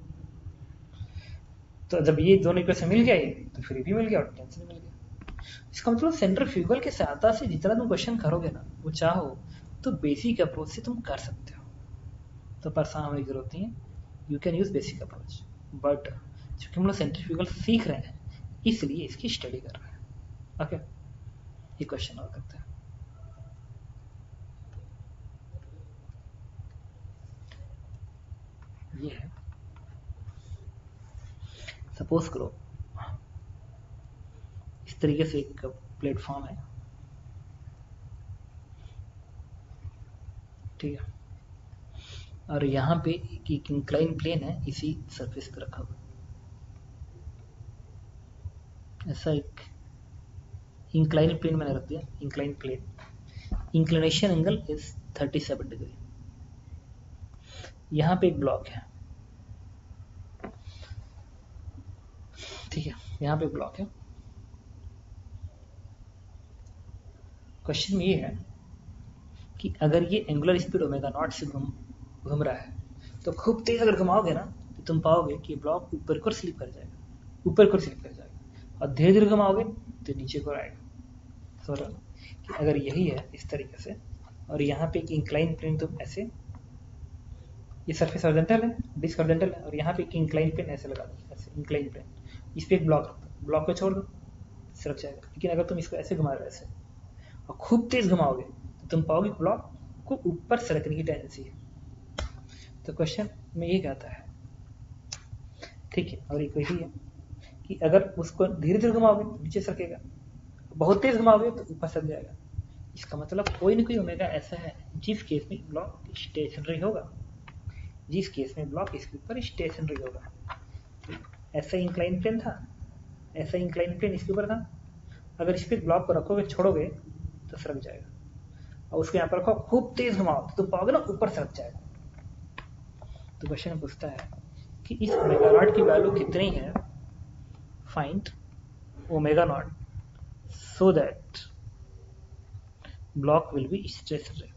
तो जब ये दोनों इक्वेशन मिल गया तो फिर भी मिल गया और टेंशन मिल गया। इसका मतलब सेंट्रीफ्यूगल के सहायता से जितना तुम क्वेश्चन करोगे ना, वो चाहो तो बेसिक अप्रोच से तुम कर सकते हो। तो परेशान होने की ज़रूरत नहीं है। You can use basic approach but चूँकि हम लोग सेंट्रीफ्यूगल सीख रहे हैं, इसलिए इसकी स्टडी कर रहे हैं। ओके ये क्वेश्चन और करते हैं। ये है। सपोज़ करो, इस तरीके से एक प्लेटफॉर्म है। ठीक है? और यहाँ पे एक इंक्लाइन प्लेन है, इसी सरफेस पे रखा हुआ। ऐसा एक इंक्लाइन प्लेन मैंने रख दिया incline plane inclination angle is 37 degree यहाँ पे एक ब्लॉक है। ठीक है, यहाँ पे ब्लॉक है। क्वेश्चन ये है कि अगर ये एंगुलर स्पीड ओमेगा नॉट से घूम घूम रहा है तो खूब तेज अगर घुमाओगे ना तो तुम पाओगे कि ब्लॉक ऊपर को स्लिप कर जाएगा, ऊपर को स्लिप कर जाएगा, और धीरे धीरे घुमाओगे तो नीचे को आएगा। समझ कि अगर यही है इस तरीके से, और यहाँ पे एक इंक्लाइन प्लेन तुम ऐसे ये सरफेस हॉरिजॉन्टल है डिस्क हॉरिजॉन्टल है, और यहाँ पे एक इंक्लाइन प्लेन ऐसे लगा दो, ऐसे इंक्लाइन प्लेन इस पर एक ब्लॉक ब्लॉक को छोड़ दो सरक जाएगा। लेकिन अगर तुम इसको ऐसे घुमा रहे ऐसे, और खूब तेज घुमाओगे तो तुम पाओगे ब्लॉक को ऊपर सरकने की टेंडेंसी है। तो क्वेश्चन में ये कहता है। ठीक है, और एक वही है कि अगर उसको धीरे धीरे घुमाओगे तो नीचे सरकेगा, बहुत तेज घुमाओगे तो ऊपर सर जाएगा। इसका मतलब कोई ना कोई ओमेगा ऐसा है, जिस केस में ब्लॉक स्टेशनरी होगा। जिस केस में ब्लॉक इसके ऊपर स्टेशनरी होगा। ऐसा इंक्लाइन प्लेन था। ऐसा इंक्लाइन प्लेन इसके ऊपर था। अगर इस पर ब्लॉक को रखोगे, छोड़ोगे तो सरक जाएगा। और उसको यहाँ पर रखो, खूब तेज घुमाओ तो पाओगे ना ऊपर सरक जाएगा। तो क्वेश्चन पूछता है कि इस ओमेगा नॉट की वैल्यू कितनी है? Find omega not so that block will be stationary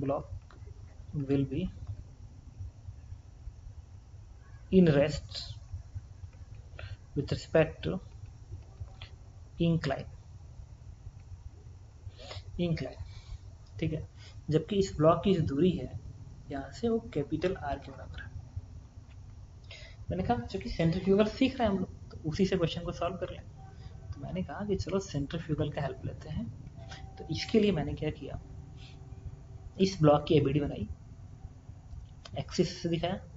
block will be in rest with respect to incline. Incline, ठीक है? जबकि इस ब्लॉक की जो दूरी है, यहाँ से वो कैपिटल आर के बराबर है। मैंने कहा, चूँकि सेंट्रीफ्यूगल सीख रहे हैं हम लोग तो उसी से क्वेश्चन को सॉल्व कर लें। तो मैंने कहा कि चलो सेंट्रीफ्यूगल का हेल्प लेते हैं। तो इसके लिए मैंने क्या किया? इस ब्लॉक की एबीडी बनाई। एक्सिस से दिखाया।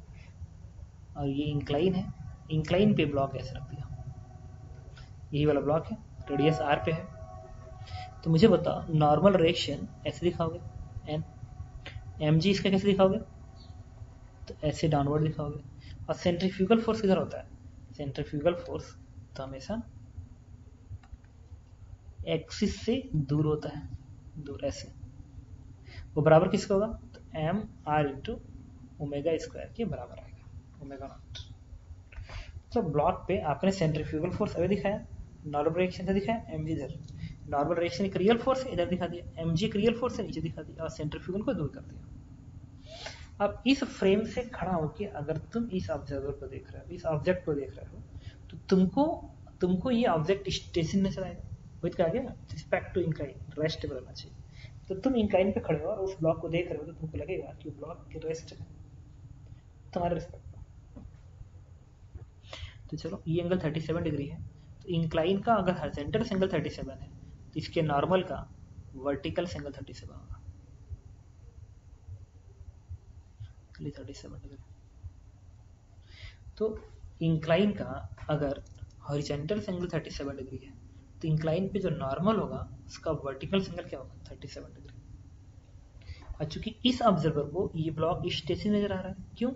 और ये इंक्लाइन है। इंक्लाइन पे ब्लॉक ऐसे रख दिया। यही वाला ब्लॉक है। रेडियस आर पे है। तो मुझे बताओ नॉर्मल रिएक्शन ऐसे दिखाओगे? एन एम जी इसका कैसे दिखाओगे? तो ऐसे डाउनवर्ड दिखाओगे। और सेंट्रीफ्यूगल फोर्स किधर होता है? सेंट्रीफ्यूगल फोर्स तो हमेशा एक्सिस से दूर होता है। दूर, ऐसे। वो बराबर किसका होगा? तो M R into omega square के बराबर आएगा ओमेगा नॉट। तो ब्लॉक पे आपने सेंट्रीफ्यूगल फोर्स अभी दिखाया, नॉर्मल रिएक्शन से दिखाया एम इधर। नॉर्मल रिएक्शन एक रियल फोर्स इधर दिखा दिया। एम जी रियल फोर्स नीचे दिखा दिया, और सेंट्रीफ्यूगल को दूर कर दिया। अब इस फ्रेम से खड़ा होकर अगर तुम इस ऑब्जर्वर को देख रहे हो, इस ऑब्जेक्ट को देख रहे हो तो तुमको तुमको ये ऑब्जेक्ट स्टेशन नज़र आएगा वही कहा गया रिस्पेक्ट टू इंक्लाइन रेस्ट रहना चाहिए। तो तुम इंक्लाइन पे खड़े हो और उस ब्लॉक को देख रहे हो तो तुमको लगेगा कि ब्लॉक के रेस्ट है। तुम्हारे रिस्पेक्ट तो चलो ये एंगल 37 डिग्री है। तो इंक्लाइन का अगर सेंटर एंगल 37 है तो इसके नॉर्मल का वर्टिकल एंगल 37 होगा। थर्टी सेवन डिग्री तो इंक्लाइन का अगर हॉरिजेंटल एंगल 37 डिग्री है तो इंक्लाइन पे जो नॉर्मल होगा, उसका वर्टिकल एंगल क्या होगा? 37 डिग्री और चूँकि इस ऑब्जर्वर को ये ब्लॉक स्टेशन नज़र आ रहा है, क्यों?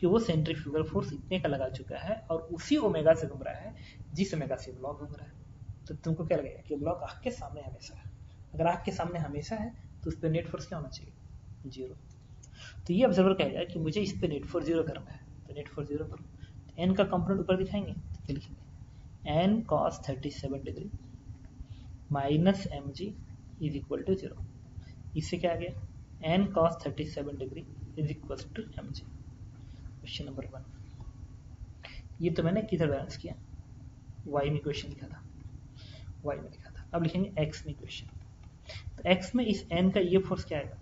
क्योंकि वो सेंट्रीफ्यूगल फोर्स इतने का लगा चुका है और उसी ओमेगा से घूम रहा है, जिस ओमेगा से ब्लॉक घूम रहा है। तो तुमको क्या लगेगा कि ब्लॉक आँख के सामने हमेशा है? अगर आँख के सामने हमेशा है तो उस पर नेट फोर्स क्या होना चाहिए? ज़ीरो तो ये ऑब्जर्वर कहेगा कि मुझे इस पर नेट फोर्स ज़ीरो करना है। तो नेट फोर्स ज़ीरो करो। तो एन का कंपोनेंट ऊपर दिखाएँगे तो लिखेंगे? N cos thirty seven degree minus M G is equal to zero इससे क्या आ गया? N cos thirty seven degree is equal to M G question number one ये तो मैंने किधर बैलेंस किया? वाई में क्वेश्चन लिखा था। वाई में लिखा था। अब लिखेंगे एक्स में क्वेश्चन तो एक्स में इस एन का ये फोर्स क्या आएगा?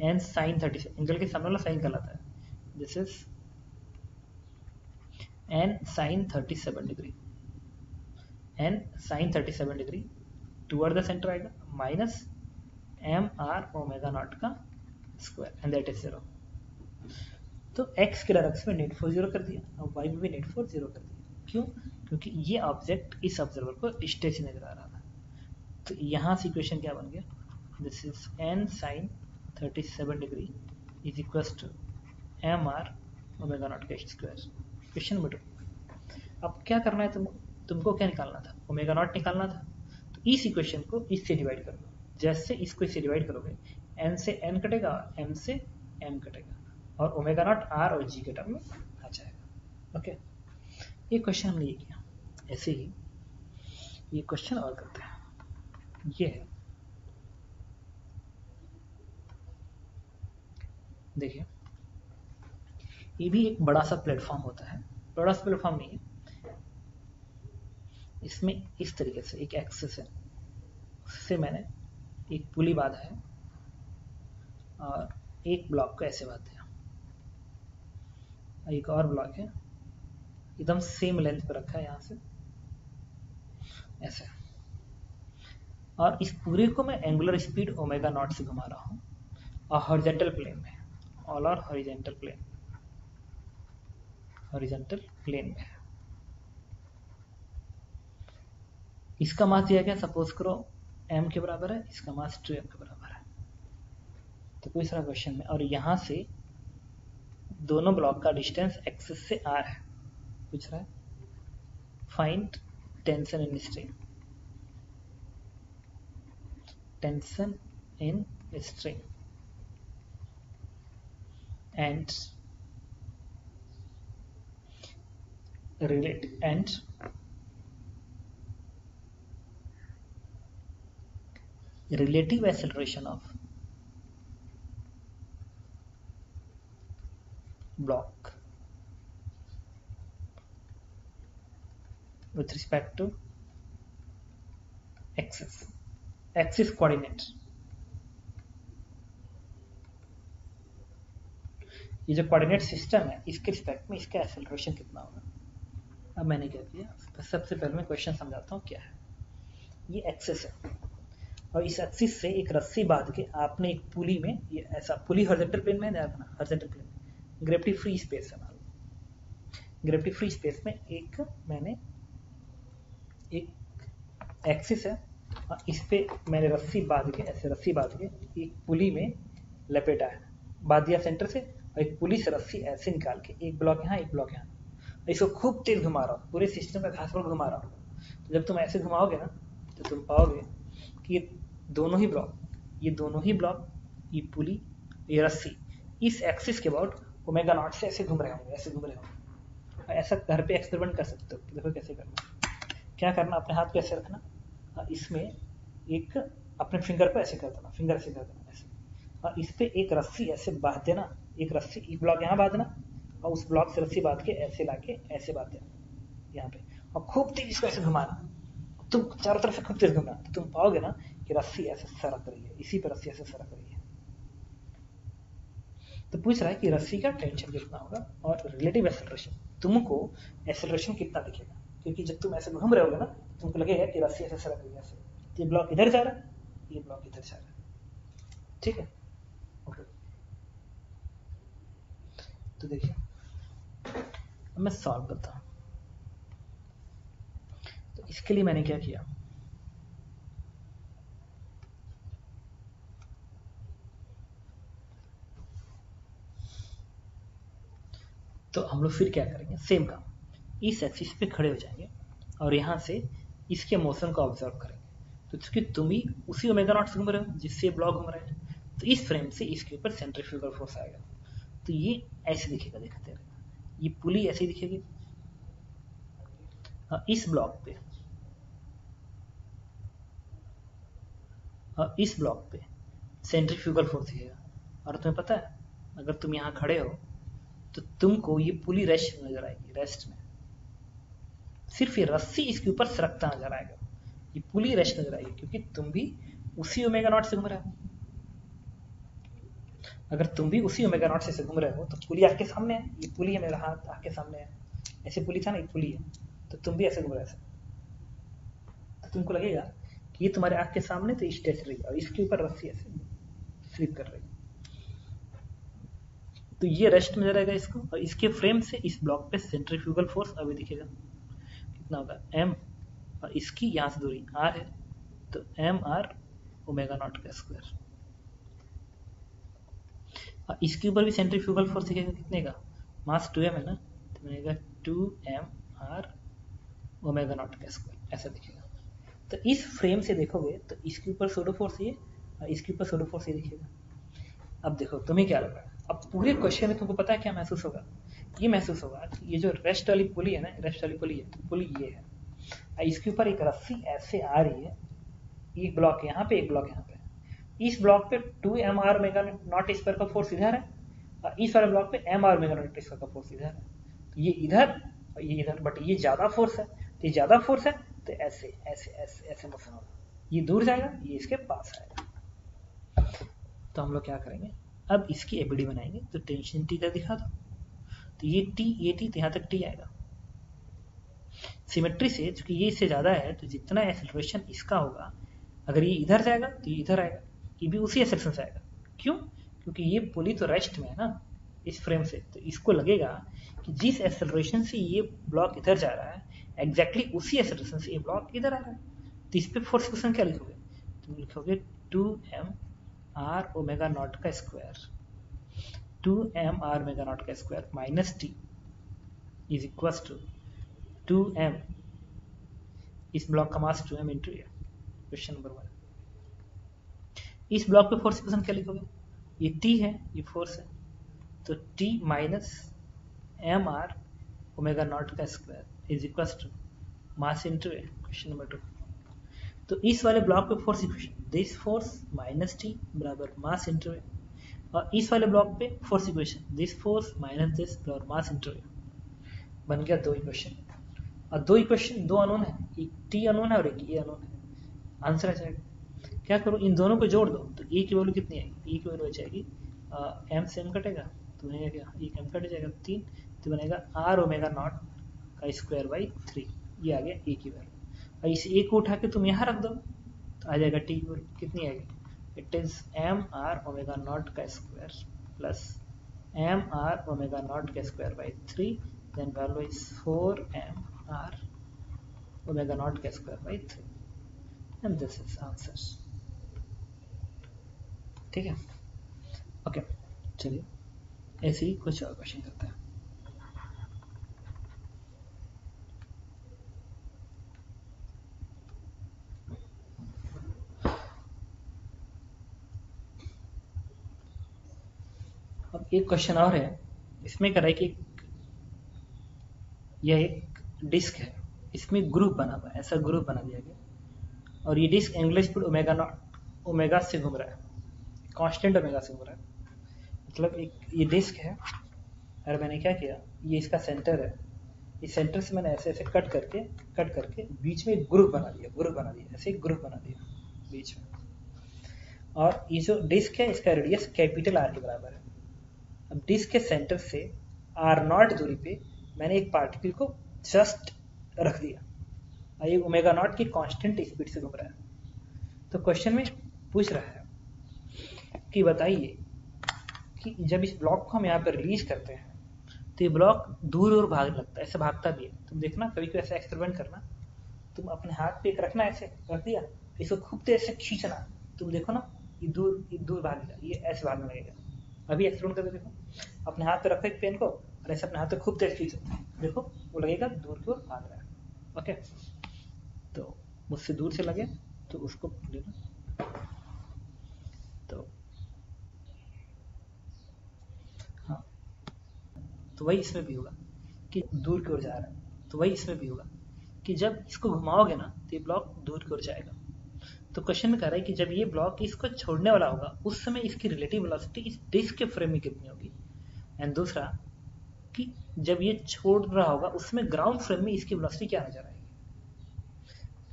N sine thirty seven angle के सामने वाला साइन कहलाता है। This is N sine thirty seven degree N sine thirty seven degree toward the center आएगा। Minus M R omega not का square and that is zero तो x के direction में नेट फोर ज़ीरो कर दिया और y में भी नेट फोर ज़ीरो कर दिया। क्यों? क्योंकि ये ऑब्जेक्ट इस ऑब्जर्वर को स्टेशन नज़र आ रहा था। तो यहाँ से इक्वेशन क्या बन गया? This is N sine 37 degree is equal to M R omega not के स्क्वायर क्वेश्चन नंबर टू अब क्या करना है तुम, तुमको क्या निकालना था? ओमेगा नॉट निकालना था। तो इस इक्वेशन को इससे डिवाइड कर लो जैसे इसको इससे डिवाइड करोगे एन से एन कटेगा एम से एम कटेगा। और ओमेगा नॉट आर और जी के टर्म में आ जाएगा। ओके ये क्वेश्चन हमने ये किया। ऐसे ही ये क्वेश्चन और करते हैं। ये है। देखिए, ये भी एक बड़ा सा प्लेटफॉर्म होता है। बड़ा सा प्लेटफॉर्म नहीं है। इसमें इस तरीके से, एक एक्सेस है। उससे मैंने एक पुली बांधा है और एक ब्लॉक को ऐसे बाँध दिया एक और ब्लॉक है। एकदम सेम लेंथ पर रखा है यहाँ से। ऐसे। और इस पूरे को मैं एंगुलर स्पीड ओमेगा नॉट से घुमा रहा हूँ। और हॉरिजेंटल प्लेन में। All are horizontal plane horizontal plane में। इसका मास दिया गया सपोज़ करो एम के बराबर है, इसका मास टू एम के बराबर है। तो कोई सारा क्वेश्चन में और यहाँ से दोनों ब्लॉक का डिस्टेंस एक्सिस से आर है। पूछ रहा है। Find tension in string. Tension in string. And relate and relative acceleration of block. With respect to axis. Axis coordinate. ये जो कोऑर्डिनेट सिस्टम है, इसके रिस्पेक्ट में इसका एक्सेलरेशन कितना होगा? अब मैंने क्या किया? सबसे पहले मैं क्वेश्चन समझाता हूँ क्या है। ये एक्सेस है। और इस एक्सिस से एक रस्सी बाँध के आपने एक पुली में ये ऐसा, पुली हॉरिजॉन्टल प्लेन में ध्यान रखना horizontal plane gravity free space है मान ग्रेविटी फ्री स्पेस में एक मैंने एक एक्सिस है, और इस पे मैंने रस्सी बाँध के, ऐसे रस्सी बाँध के एक पुली में लपेटा है। बाँध दिया सेंटर से, और एक पुली से रस्सी ऐसे निकाल के, एक ब्लॉक यहाँ, एक ब्लॉक यहाँ। इसको खूब तेज घुमा रहा हूँ, पूरे सिस्टम का घास पर घुमा रहा हूँ। तो जब तुम ऐसे घुमाओगे ना तो तुम पाओगे कि ये दोनों ही ब्लॉक ये दोनों ही ब्लॉक ये पुली, ये रस्सी, इस एक्सिस के अबाउट ओमेगा नॉट से ऐसे घूम रहे होंगे, ऐसे घूम रहे होंगे। ऐसा घर पे एक्सपेरिमेंट कर सकते हो। देखो कैसे करना क्या करना अपने हाथ पे ऐसे रखना। और इसमें एक अपने फिंगर पे ऐसे कर देना फिंगर ऐसे कर देना, ऐसे। और इस पे एक रस्सी ऐसे बाँध देना, एक रस्सी, एक ब्लॉक यहाँ बांधना और उस ब्लॉक से रस्सी बाँध के ऐसे लाके ऐसे बाँध देना, यहाँ पे। और खूब तेज इसको ऐसे घुमाना। तुम चारों तरफ़ से खूब तेज घुमना। तो तुम पाओगे ना कि रस्सी ऐसे सरक रही है, इसी पर रस्सी ऐसे सरक रही है। तो पूछ रहा है कि रस्सी का टेंशन कितना होगा और रिलेटिव एक्सेलरेशन तुमको एक्सेलरेशन कितना दिखेगा? क्योंकि जब तुम ऐसे घूम रहे होगे ना, तुमको लगेगा कि रस्सी ऐसे सरक रही है ऐसे। ये ब्लॉक इधर जा रहा है, ये ब्लॉक इधर जा रहा है। ठीक है? ओके तो देखिए मैं सॉल्व करता हूँ। तो इसके लिए मैंने क्या किया? तो हम लोग फिर क्या करेंगे? सेम काम। इस एक्सिस पे खड़े हो जाएँगे और यहाँ से इसके मोशन को ऑब्ज़र्व करेंगे। तो चूँकि तुम ही उसी ओमेगा नॉट से घूम रहे हो जिससे ब्लॉक घूम रहे हैं तो इस फ्रेम से इसके ऊपर सेंट्रीफ्यूगल फोर्स आएगा। तो ये ऐसे दिखेगा देखते रहना। ये पुली ऐसे दिखेगी। हाँ, इस ब्लॉक पे। हाँ, इस ब्लॉक पे सेंट्रीफ्यूगल फोर्स दिखेगा। और तुम्हें पता है अगर तुम यहाँ खड़े हो तो तुमको ये पुली रेस्ट नज़र आएगी रेस्ट में। सिर्फ़ ये रस्सी इसके ऊपर सरकता नज़र आएगा। ये पुली रेस्ट नज़र आएगी, क्योंकि तुम भी उसी ओमेगा नॉट से घूम रहे हो। अगर तुम भी उसी ओमेगा नॉट से घूम रहे हो तो पुली आपके सामने है। ये पुली है, मेरा हाथ आपके सामने है। ऐसे पुली था ना, ये पुली है। तो तुम भी ऐसे घूम रहे तो तुमको लगेगा कि ये तुम्हारे आँख के सामने तो स्टेशनरी और इसके ऊपर रस्सी ऐसे स्लिप कर रही तो ये रेस्ट नज़र आएगा इसको और इसके फ्रेम से इस ब्लॉक पे सेंट्रीफ्यूगल फोर्स अभी दिखेगा। कितना होगा? एम और इसकी यहाँ से दूरी आर है तो एम आर ओमेगा नॉट का स्क्वायर और इसके ऊपर भी सेंट्रीफ्यूगल फोर्स दिखेगा कितने का? मास टू एम है ना? तो बनेगा two M R omega not का स्क्वायर ऐसा दिखेगा। तो इस फ्रेम से देखोगे तो इसके ऊपर सोडो फोर्स ये और इसके ऊपर सोडो फोर्स ये दिखेगा। अब देखो, तुम्हें क्या लग रहा है? अब पूरे क्वेश्चन में तुमको पता है क्या महसूस होगा? ये महसूस होगा कि ये जो रेस्ट वाली पुली है ना रेस्ट वाली पुली है, पुली ये है। इसके ऊपर एक रस्सी ऐसे आ रही है, एक ब्लॉक यहाँ पे, एक ब्लॉक यहाँ पे। इस ब्लॉक पे two M R omega not square का फोर्स इधर है, और इस वाले ब्लॉक पे M R omega not square का फोर्स इधर है। तो ये इधर, और ये इधर बट ये ज़्यादा फोर्स है। तो ये ज़्यादा फोर्स है तो ऐसे ऐसे ऐसे ऐसे मोशन होगा। ये दूर जाएगा, ये इसके पास आएगा। तो हम लोग क्या करेंगे? अब इसकी एबीडी बनाएँगे तो टेंशन टी का दिखा दो। तो ये टी ये टी तो यहाँ तक टी आएगा। सिमेट्री से, चूँकि ये इससे ज़्यादा है तो जितना एक्सेलरेशन इसका होगा, अगर ये इधर जाएगा तो ये इधर आएगा, ये भी उसी एक्सेलरेशन से आएगा। क्यों? क्योंकि ये पुली तो रेस्ट में है ना, इस फ्रेम से। तो इसको लगेगा कि जिस एक्सेलरेशन से ये ब्लॉक इधर जा रहा है एग्जैक्टली exactly उसी एक्सेलरेशन से ये ब्लॉक इधर आ रहा है। तो इस पे फोर्स क्वेश्चन क्या लिखोगे? तुम लिखोगे two M R omega not का square two M R omega not का square minus T is equal to two M इस ब्लॉक का mass two M into A question number one इस ब्लॉक पे फोर्स इक्वेशन क्या लिखोगे? ये T है, ये फोर्स है। तो T minus M R omega not का square is equal to mass into A question number two तो इस वाले ब्लॉक पे force equation this force minus T बराबर मास इंटू ए और इस वाले ब्लॉक पे force equation this force minus this बराबर मास इंटू बन गया दो इक्वेशन और दो इक्वेशन दो अनोन है, एक टी अनोन है और एक ए अनोन है। आंसर आ जाएगा। क्या करो? इन दोनों को जोड़ दो। तो ए की वैल्यू कितनी आएगी? ए की वैल्यू आ जाएगी एम से एम कटेगा तो बनेगा क्या? एक एम कट जाएगा, तीन तो बनेगा आर ओमेगा नॉट का स्क्वायर बाई थ्री ये आ गया ए की वैल्यू और इस ए को उठा के तुम यहाँ रख दो तो आ जाएगा टी वैल्यू कितनी आएगी? It is M R omega not का square plus M R omega not का square by three then value is four M R omega not का square by three and this is answers ठीक है? Okay चलिए, ऐसे ही कुछ और question करते हैं। एक क्वेश्चन और है। इसमें कर है कि यह एक डिस्क है। इसमें ग्रुप बना हुआ है। ऐसा ग्रुप बना दिया गया। और ये disc angular speed omega not omega से घूम रहा है। कांस्टेंट ओमेगा से घूम रहा है। मतलब एक ये डिस्क है। और मैंने क्या किया? ये इसका सेंटर है। इस सेंटर से मैंने ऐसे ऐसे कट करके कट करके बीच में एक ग्रुप बना दिया। ग्रुप बना दिया। ऐसे एक ग्रुप बना दिया बीच में। और ये जो डिस्क है, इसका रेडियस कैपिटल आर के बराबर है। अब डिस्क के सेंटर से आर नॉट दूरी पे मैंने एक पार्टिकल को जस्ट रख दिया। ये ओमेगा नॉट की कांस्टेंट स्पीड से घूम रहा है। तो क्वेश्चन में पूछ रहा है कि बताइए कि जब इस ब्लॉक को हम यहाँ पर रिलीज़ करते हैं तो ये ब्लॉक दूर और भागने लगता है, ऐसे भागता भी है। तुम देखना, कभी कभी ऐसा एक्सपेरिमेंट करना। तुम अपने हाथ पे एक रखना, ऐसे रख दिया। इसको खूब तेज से खींचना। तुम देखो ना, ये दूर ये दूर भागेगा ये ऐसे भागने लगेगा। अभी एक्सपेरिमेंट करके देखो। अपने हाथ पे रखो एक पेन को, और ऐसे अपने हाथ पे खूब तेज खींचो। देखो, वो लगेगा दूर की ओर भाग रहा है। ओके? तो मुझसे दूर से लगे तो उसको लेना तो हाँ। तो वही इसमें भी होगा कि दूर की ओर जा रहा है। तो वही इसमें भी होगा कि जब इसको घुमाओगे ना तो ये ब्लॉक दूर की ओर जाएगा। तो क्वेश्चन में कह रहा है कि जब ये ब्लॉक इसको छोड़ने वाला होगा, उस समय इसकी रिलेटिव वेलोसिटी इस डिस्क के फ्रेम में कितनी होगी? एंड दूसरा, कि जब ये छोड़ रहा होगा, उसमें ग्राउंड फ्रेम में इसकी वेलोसिटी क्या नज़र आएगी?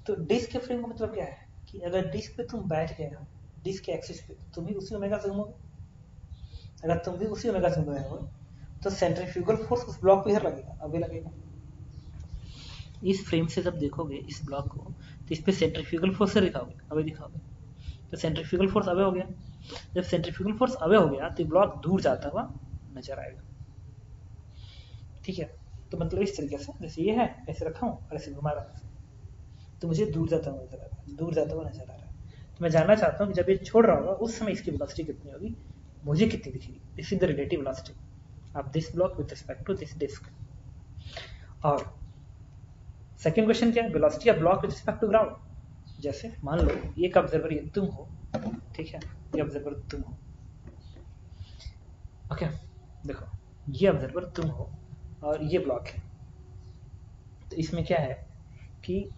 तो डिस्क के फ्रेम का मतलब क्या है? कि अगर डिस्क पे तुम बैठ गए हो डिस्क के एक्सिस पे तुम भी उसी ओमेगा से घूमोगे अगर तुम भी उसी ओमेगा से घूम रहे हो तो सेंट्रीफ्यूगल फोर्स उस ब्लॉक पे इधर लगेगा अभी लगेगा। इस फ्रेम से जब देखोगे, इस ब्लॉक को तो इस पे सेंट्रीफ्यूगल फोर्स से दिखाओगे अवे दिखाओगे। तो सेंट्रीफ्यूगल फोर्स अवे हो गया। जब सेंट्रीफ्यूगल फोर्स अवे हो गया तो ब्लॉक दूर जाता हुआ नज़र आएगा। ठीक है? तो मतलब इस तरीके से जैसे ये है, ऐसे रखा हूँ और ऐसे घुमा रहा तो मुझे दूर जाता हुआ नज़र आ रहा है, दूर जाता हुआ नज़र आ रहा है। तो मैं जानना चाहता हूँ कि जब ये छोड़ रहा होगा, उस समय इसकी वेलोसिटी कितनी होगी? मुझे कितनी दिखेगी? This is the relative velocity of this block with respect to this disc और सेकेंड क्वेश्चन क्या है? Velocity of block with respect to ground जैसे मान लो एक ऑब्जर्वर ये तुम हो, ठीक है? ये ऑब्जर्वर तुम हो। ओके देखो, ये ऑब्जर्वर तुम हो और ये ब्लॉक है। तो इसमें क्या है कि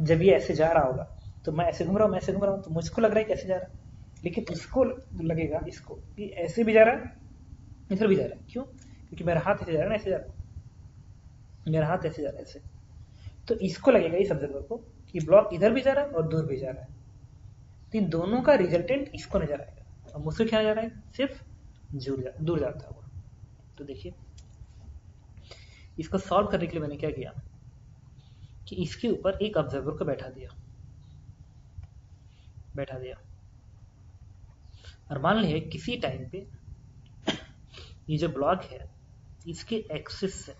जब ये ऐसे जा रहा होगा तो मैं ऐसे घूम रहा हूँ, मैं ऐसे घूम रहा हूँ तो मुझको लग रहा है कैसे जा रहा है। लेकिन उसको लगेगा, इसको, कि ऐसे भी जा रहा है, इधर भी जा रहा है। क्यों? क्योंकि मेरा हाथ ऐसे जा रहा है ऐसे जा रहा है। मेरा हाथ ऐसे जा रहा है, ऐसे। तो इसको लगेगा इस ऑब्जर्वर को कि ब्लॉक इधर भी जा रहा है और दूर भी जा रहा है। तो इन दोनों का रिजल्टेंट इसको नज़र आएगा। और मुझसे क्या नज़र आएगा? सिर्फ़ दूर जा, दूर जाता हुआ तो देखिए इसको सॉल्व करने के लिए मैंने क्या किया? कि इसके ऊपर एक ऑब्जर्वर को बैठा दिया। बैठा दिया। और मान लिया किसी टाइम पे ये जो ब्लॉक है इसके एक्सिस से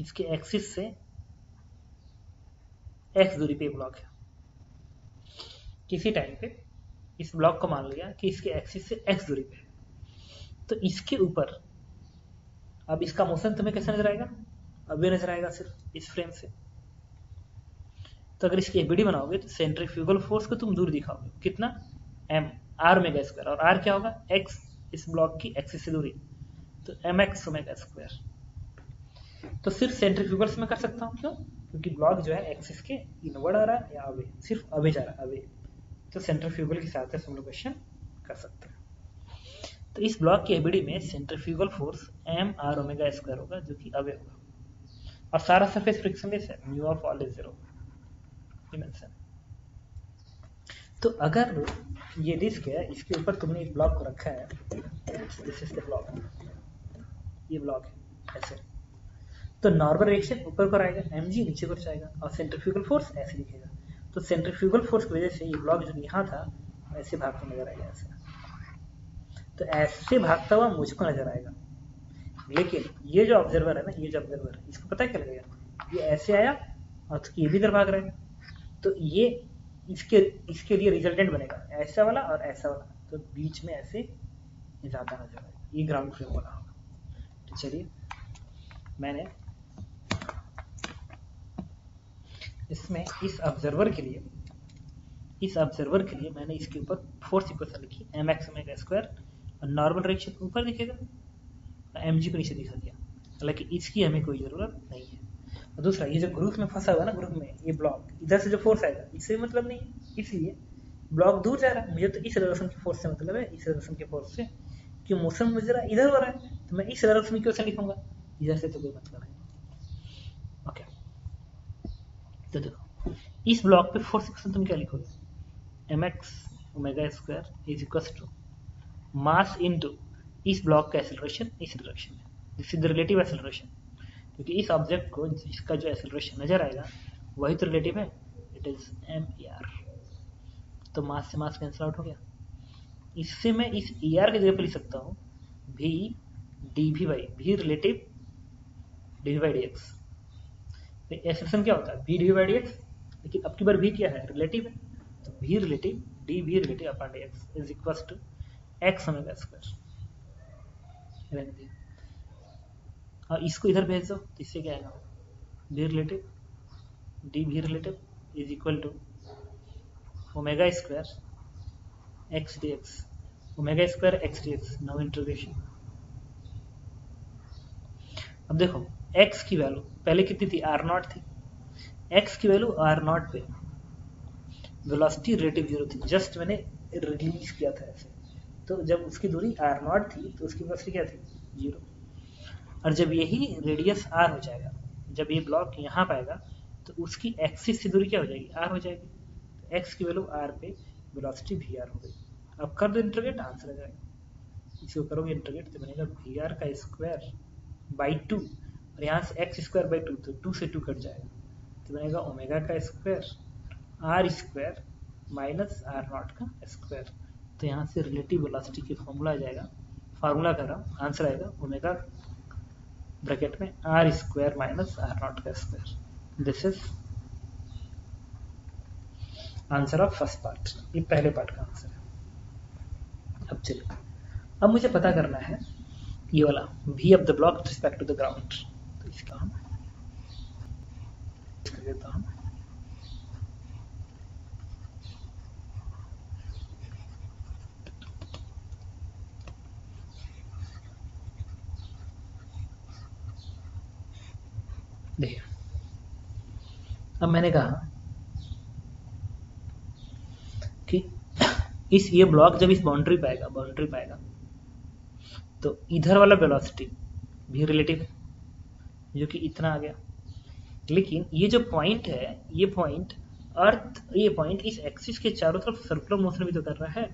इसके एक्सिस से एक्स दूरी पे ब्लॉक है। किसी टाइम पे इस ब्लॉक को मान लिया कि इसके एक्सिस से एक्स दूरी पे तो इसके ऊपर, अब इसका मोशन तुम्हें कैसे नज़र आएगा? अब ये नज़र आएगा सिर्फ़ इस फ्रेम से। तो अगर इसकी एबीडी बनाओगे तो सेंट्रीफ्यूगल फोर्स को तुम दूर दिखाओगे। कितना? एम आर मेगा स्क्वायर और आर क्या होगा? एक्स इस ब्लॉक की एक्सिस से दूरी। तो एम एक्स ओमेगा स्क्वायर तो सिर्फ़ सेंट्रीफ्यूगल से मैं कर सकता हूँ क्यों? क्योंकि ब्लॉक जो है एक्सिस के इनवर्ड आ रहा है या अवे सिर्फ़ अवे जा रहा है अवे तो सेंट्रीफ्यूगल के साथ हम लोग क्वेश्चन कर सकते हैं। तो इस ब्लॉक की एबीडी में centrifugal force M R omega square होगा, जो कि अवे होगा। और सारा सरफेस फ्रिक्शनलेस है mu of all is zero तो अगर ये डिस्क है, इसके ऊपर तुमने एक ब्लॉक को रखा है दिस इज़ द ब्लॉक ये ब्लॉक है, ऐसे। तो नॉर्मल रिएक्शन ऊपर पर आएगा एम जी नीचे पर जाएगा, और सेंट्रीफ्यूगल फोर्स ऐसे दिखेगा। तो सेंट्रीफ्यूगल फोर्स की वजह से ये ब्लॉक जो यहाँ था ऐसे भागता नज़र आएगा, ऐसे। तो ऐसे भागता हुआ मुझको नज़र आएगा। लेकिन ये जो ऑब्जर्वर है ना, ये जो ऑब्जर्वर है, इसको पता क्या लगेगा? ये ऐसे आया और तो ये भी इधर भाग रहा है। तो ये इसके इसके लिए रिजल्टेंट बनेगा। ऐसा वाला और ऐसा वाला। तो बीच में ऐसे ज़्यादा नज़र आएगा। ये ग्राउंड फ्रेम वाला होगा। तो चलिए, मैंने इसमें इस ऑब्जर्वर के लिए, इस ऑब्जर्वर के लिए मैंने इसके ऊपर फोर्स इक्वेशन लिखी एम एक्स ओमेगा स्क्वायर और नॉर्मल रिएक्शन ऊपर दिखेगा एम जी को नीचे दिखा दिया। हालाँकि इसकी हमें कोई ज़रूरत नहीं है। और दूसरा, ये जो ग्रुप में फंसा हुआ ना ग्रुप में, ये ब्लॉक इधर से जो फोर्स आएगा, इससे मतलब नहीं है। इसलिए ब्लॉक दूर जा रहा है। मुझे तो इस डायरेक्शन की फोर्स से मतलब है, इस डायरेक्शन की फोर्स से कि मोशन मुझे इधर हो रहा है तो मैं इस डायरेक्शन की क्वेश्चन लिखूँगा। इधर से तो कोई मतलब है ओके तो देखो, इस ब्लॉक पे फोर्स इक्वेशन तुम क्या लिखोगे? M X omega square is equal to mass into इस ब्लॉक का एक्सेलरेशन इस डायरेक्शन में। This is the relative acceleration क्योंकि इस ऑब्जेक्ट को जिसका जो एक्सेलरेशन नज़र आएगा, वही तो रिलेटिव है। It is M E R तो मास से मास कैंसिल आउट हो गया। इससे मैं इस ई आर की जगह पर लिख सकता हूँ। भी डी भी वाई भी relative D Y D X acceleration क्या होता है? भी डी वाई डी एक्स लेकिन अब की बार भी क्या है? रिलेटिव है। तो भी रिलेटिव डी भी relative upon D X is equal to X omega square और इसको इधर भेज दो तो इससे क्या आएगा? V relative D V relative is equal to omega square X D X omega square X D X now integration अब देखो, x की वैल्यू पहले कितनी थी? आर नॉट थी। X की वैल्यू आर नॉट पे। वेलोसिटी रिलेटिव ज़ीरो थी। जस्ट मैंने रिलीज़ किया था ऐसे। तो जब उसकी दूरी आर नॉट थी तो उसकी वेलोसिटी क्या थी? ज़ीरो। और जब यही रेडियस आर हो जाएगा, जब ये ब्लॉक यहाँ पाएगा तो उसकी एक्सिस से दूरी क्या हो जाएगी? आर हो जाएगी। तो एक्स की वैल्यू आर पे वेलोसिटी वी आर हो गई। अब कर दो इंटरगेट आंसर आ जाएगा। इसको करोगे इंटरगेट तो बनेगा वी आर का स्क्वायर बाई टू और यहाँ से एक्स स्क्वायर बाई टू तो टू से टू कट जाएगा। तो बनेगा ओमेगा का square R square minus R naught का स्क्वायर तो यहाँ से रिलेटिव वेलोसिटी की फॉर्मूला आ जाएगा। फार्मूला कर रहा हूँ आंसर आएगा ओमेगा ब्रैकेट में R square minus R naught का square this is answer of first part ये पहले पार्ट का आंसर है। अब चलिए। अब मुझे पता करना है, ये वाला V of the block respect to the ground तो इसका हम देता हूँ। देखिए अब मैंने कहा कि इस ये ब्लॉक जब इस बाउंड्री पाएगा बाउंड्री पाएगा तो इधर वाला वेलोसिटी भी रिलेटिव है, जो कि इतना आ गया। लेकिन ये जो पॉइंट है, ये पॉइंट अर्थ ये पॉइंट इस एक्सिस के चारों तरफ़ सर्कुलर मोशन भी तो कर रहा है।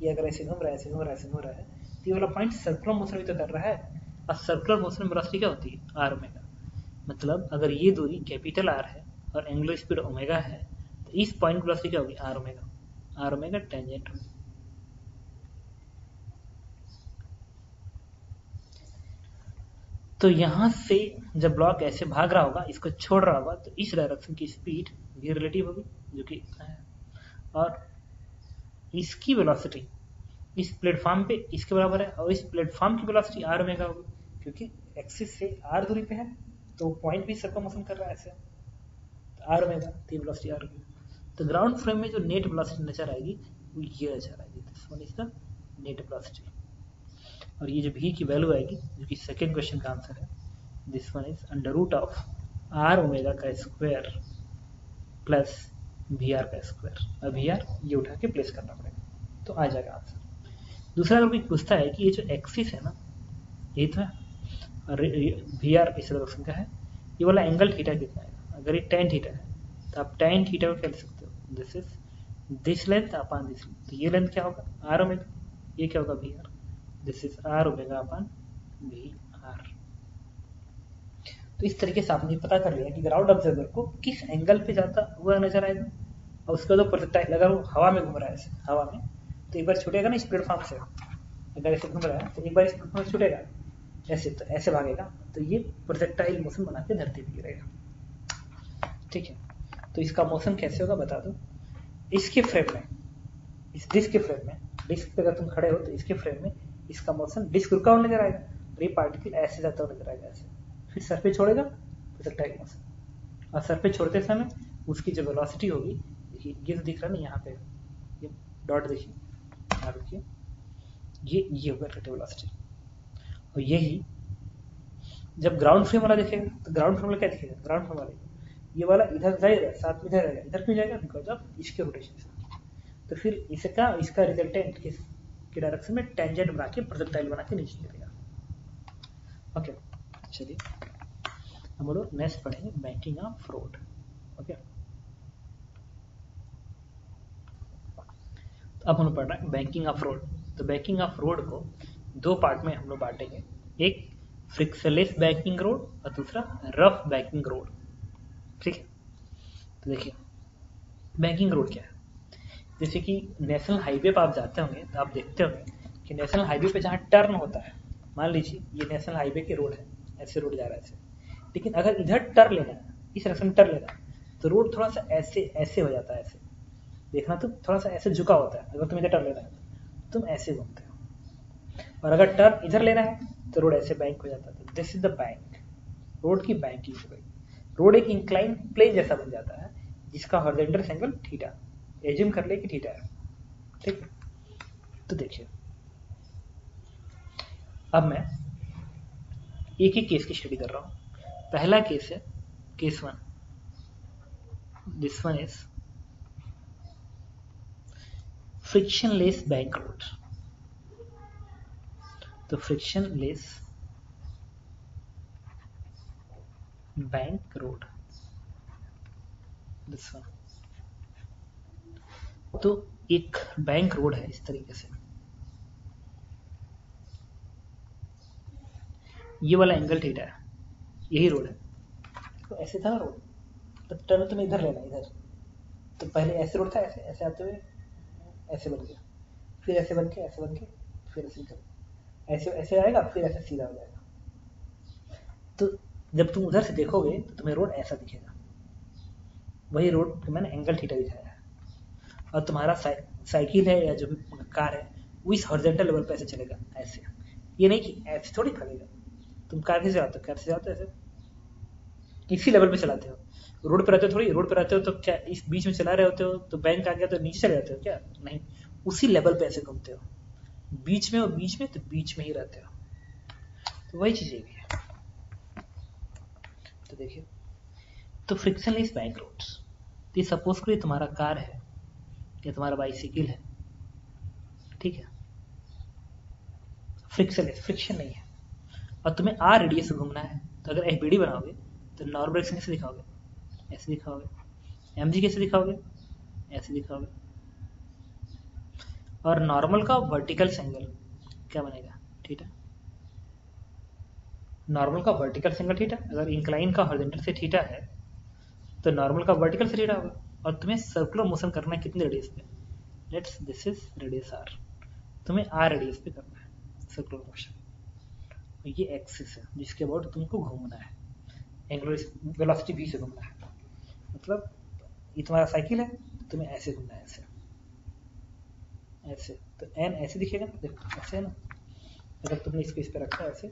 ये अगर ऐसे घूम रहा है, ऐसे घूम रहा है, ऐसे घूम रहा है तो ये वाला पॉइंट सर्कुलर मोशन भी तो कर रहा है। और सर्कुलर मोशन में वेलोसिटी क्या होती है? आर ओमेगा मतलब अगर ये दूरी कैपिटल आर है और एंगुलर स्पीड ओमेगा है तो इस पॉइंट वेलोसिटी क्या होगी? R omega R omega tangent तो यहाँ से जब ब्लॉक ऐसे भाग रहा होगा, इसको छोड़ रहा होगा तो इस डायरेक्शन की स्पीड भी रिलेटिव होगी, जो कि है। और इसकी वेलोसिटी इस प्लेटफॉर्म पे इसके बराबर है और इस प्लेटफॉर्म की वेलोसिटी आर ओमेगा होगी, क्योंकि एक्सिस से आर दूरी पे है। तो पॉइंट भी सर्कल मोशन कर रहा है ऐसे। तो आर ओमेगा तो वेलोसिटी आर तो ग्राउंड फ्रेम में जो नेट वेलोसिटी नज़र आएगी, वो ये नज़र आएगी। This one is the net velocity और ये जो भी की वैल्यू आएगी, जो कि सेकेंड क्वेश्चन का आंसर है this one is under root of R omega का स्क्वायर प्लस वी आर का स्क्वायर अब वी आर ये उठा के प्लेस करना पड़ेगा। तो आ जाएगा आंसर दूसरा अगर कोई पूछता है कि ये जो एक्सिस है ना, ये तो है वी आर इस डायरेक्शन का है। ये वाला एंगल थीटा कितना है अगर ये टेन थीटा है तो आप टेन थीटा को लिख सकते हो? This is this length upon this तो ये लेंथ क्या होगा? आर ओमेगा ये क्या होगा? V R this is R omega upon V R तो इस तरीके से आपने पता कर लिया कि ग्राउंड ऑब्जर्वर को किस एंगल पे जाता हुआ नज़र आएगा, और उसका जो प्रोजेक्टाइल अगर वो हवा में घूम रहा है हवा में। तो एक बार छूटेगा ना इस प्लेटफॉर्म से। अगर ऐसे घूम रहा है तो एक बार इस प्लेटफॉर्म से छूटेगा। ऐसे तो ऐसे भागेगा तो ये प्रोजेक्टाइल मोशन बना के धरती पर गिरेगा। ठीक है? तो इसका मोशन कैसे होगा बता दो। इसके फ्रेम में, इस डिस्क के फ्रेम में डिस्क पे अगर तुम खड़े हो तो इसके फ्रेम में इसका मोशन डिस्क रुका हुआ नज़र आएगा और ये पार्टिकल ऐसे जाता हुआ नज़र आएगा, ऐसे। फिर सर पे छोड़ेगा प्रोजेक्टाइल मोशन और सर पे छोड़ते समय उसकी जो वेलोसिटी होगी देखिए ये तो दिख रहा ना यहाँ पे। ये डॉट देखिए। यहाँ रुकिए। ये ये होगा वेलोसिटी और यही जब ग्राउंड फ्रेम वाला देखेगा तो ग्राउंड फ्रेम वाला क्या दिखेगा? ग्राउंड फ्रेम वाले। ये वाला इधर जाएगा साथ में इधर रहेगा इधर क्यों जाएगा? बिकॉज़ ऑफ़ इसके रोटेशन से। तो फिर इसका इसका रिजल्टेंट किस के डायरेक्शन में टेंजेंट बना के प्रोजेक्टाइल बना के नीचे गिरेगा ओके चलिए। हम लोग नेक्स्ट पढ़ेंगे बैंकिंग ऑफ़ फ्रॉड ओके तो अब हम पढ़ रहे हैं बैंकिंग ऑफ़ फ्रॉड तो बैंकिंग ऑफ़ फ्रॉड को दो पार्ट में हम लोग बांटेंगे। एक फ्रिक्सलेस बैंकिंग रोड और दूसरा रफ बैंकिंग रोड ठीक है? तो देखिए बैंकिंग रोड क्या है? जैसे कि नेशनल हाईवे पर आप जाते होंगे तो आप देखते होंगे कि नेशनल हाईवे पे जहाँ टर्न होता है, मान लीजिए ये नेशनल हाईवे के रोड है, ऐसे रोड जा रहा है ऐसे। लेकिन अगर इधर टर्न लेना है, इस रस्ते में टर्न लेना है तो रोड थोड़ा सा ऐसे ऐसे हो जाता है ऐसे। देखना तो थोड़ा सा ऐसे झुका होता है, अगर तुम इधर टर्न लेना है तुम ऐसे घूमते हो। और अगर टर्न इधर लेना है तो रोड ऐसे बैंक हो जाता है this is the bank road की बैंकिंग हो गई। रोड एक इंक्लाइन प्लेन जैसा बन जाता है, जिसका हॉरिजॉन्टल एंगल थीटा एज्यूम कर ले कि थीटा है। ठीक तो देखिए। अब मैं एक ही केस की स्टडी कर रहा हूँ। पहला केस है case one this one is frictionless bank road तो फ्रिक्शनलेस बैंक रोड तो एक बैंक रोड है इस तरीके से। ये वाला एंगल थीटा है। यही रोड है। तो ऐसे था रोड तो टर्न तुम्हें इधर लेना, इधर। तो पहले ऐसे रोड था, ऐसे ऐसे आते हुए, ऐसे बन गया। फिर ऐसे बन के, ऐसे बन के, फिर ऐसे निकल ऐसे ऐसे आएगा, फिर ऐसे सीधा हो जाएगा। तो जब तुम उधर से देखोगे तो तुम्हें रोड ऐसा दिखेगा। वही रोड मैंने एंगल थीटा दिखाया है। और तुम्हारा साइकिल है या जो भी कार है, वो इस हॉरिजेंटल लेवल पे ऐसे चलेगा, ऐसे। ये नहीं कि ऐसे थोड़ी खड़ेगा तुम कार कैसे चलाते हो कार से चलाते हो ऐसे। इसी लेवल पे चलाते हो। रोड पे रहते हो थोड़ी रोड पे रहते हो तो क्या इस बीच में चला रहे होते हो तो बैंक आ गया तो नीचे चले जाते हो क्या? नहीं, उसी लेवल पे ऐसे घूमते हो। बीच में और बीच में तो बीच में ही रहते हो तो वही चीज़ भी है। तो देखिए तो फ्रिक्शन लेस बैंक रोड्स तो सपोज़ करिए तुम्हारा कार है, या तुम्हारा बाइसिकल है, ठीक है? फ्रिक्शन लेस फ्रिक्शन नहीं है। और तुम्हें आर रेडियस से घूमना है तो अगर एफ़ बनाओगे तो नॉर्मल डायरेक्शन कैसे दिखाओगे? ऐसे दिखाओगे। एम कैसे दिखाओगे? ऐसे दिखाओगे। और नॉर्मल का वर्टिकल सेंगल क्या बनेगा? है नॉर्मल का वर्टिकल सेंगल थीटा? अगर इंक्लाइन का हॉरिजॉन्टल से थीटा है तो नॉर्मल का वर्टिकल से थीटा होगा। और तुम्हें सर्कुलर मोशन करना है कितने रेडियस पे? Let's this is radius R तुम्हें आर रेडियस पे करना है सर्कुलर मोशन ये एक्सिस है, जिसके अबाउट तुमको घूमना है। एंगुलर वेलोसिटी भी से घूमना है। मतलब ये तुम्हारा साइकिल है तुम्हें ऐसे घूमना है, ऐसे। ऐसे तो एन ऐसे दिखेगा ना? देखो, ऐसे है ना? अगर तुमने इसको इस पर रखा ऐसे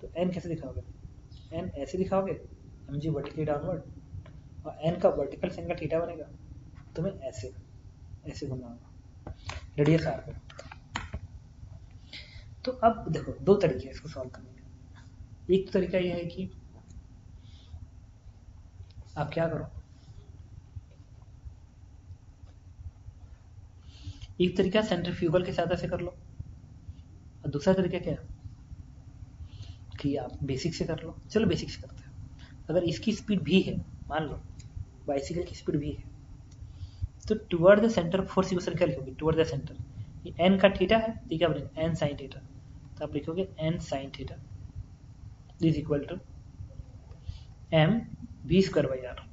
तो एन कैसे दिखाओगे? एन ऐसे दिखाओगे? एम जी वर्टिकली डाउनवर्ड और एन का वर्टिकल सिंगल थीटा बनेगा। तुम्हें ऐसे ऐसे घूमना होगा। रेडियस आर पे। तो अब देखो, दो तरीके इसको सॉल्व करने के। एक तरीका यह है कि आप क्या करो? एक तरीका सेंट्रीफ्यूगल के साथ ऐसे कर लो। और दूसरा तरीका क्या है? कि आप बेसिक से कर लो। चलो बेसिक से करते हैं। अगर इसकी स्पीड भी है, मान लो बाइसिकल की स्पीड भी है तो टुवर्ड द सेंटर फोर्स की क्या लिखोगे? टुवर्ड द सेंटर ये एन का थीटा है क्या बनेगा? एन साइन थीटा तो आप लिखोगे N sine theta is equal to M V square by R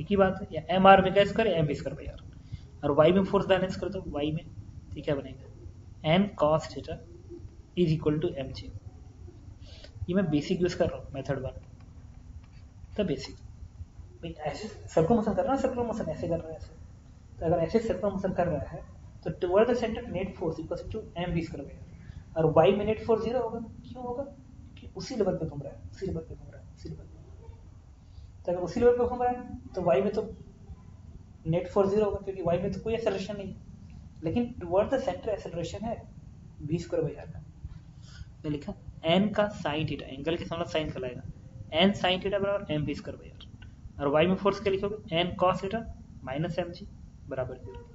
एक ही बात है, या एम आर में क्या square M V square by R और वाई में फोर्स बैलेंस कर दो वाई में तो क्या बनेगा। N cos theta is equal to M G ये मैं बेसिक यूज़ कर रहा हूँ मेथड वन तो बेसिक ऐसे सर्कुलर मोशन कर रहा है सर्कुलर मोशन ऐसे कर रहा है, ऐसे। तो अगर ऐसे सर्कुलर मोशन कर रहा है तो toward the centre net force equal to M V square और वाई में नेट फोर्स ज़ीरो होगा, क्यों होगा? कि उसी लेवल पे घूम रहा है, उसी लेवल पे घूम रहा है, उसी लेवल पे। तो अगर उसी लेवल पे घूम रहा है तो वाई में तो नेट फोर्स ज़ीरो होगा, क्योंकि वाई में तो कोई एक्सेलरेशन नहीं। है लेकिन टुवर्ड द सेंटर एक्सेलरेशन है वी स्क्वायर बाई आर का। लिखा एन का साइन थीटा एंगल के सामने साइन कहलाएगा एन साइन थीटा बराबर M V square by R और वाई में फोर्स क्या लिखोगे? N cos theta minus M G बराबर ज़ीरो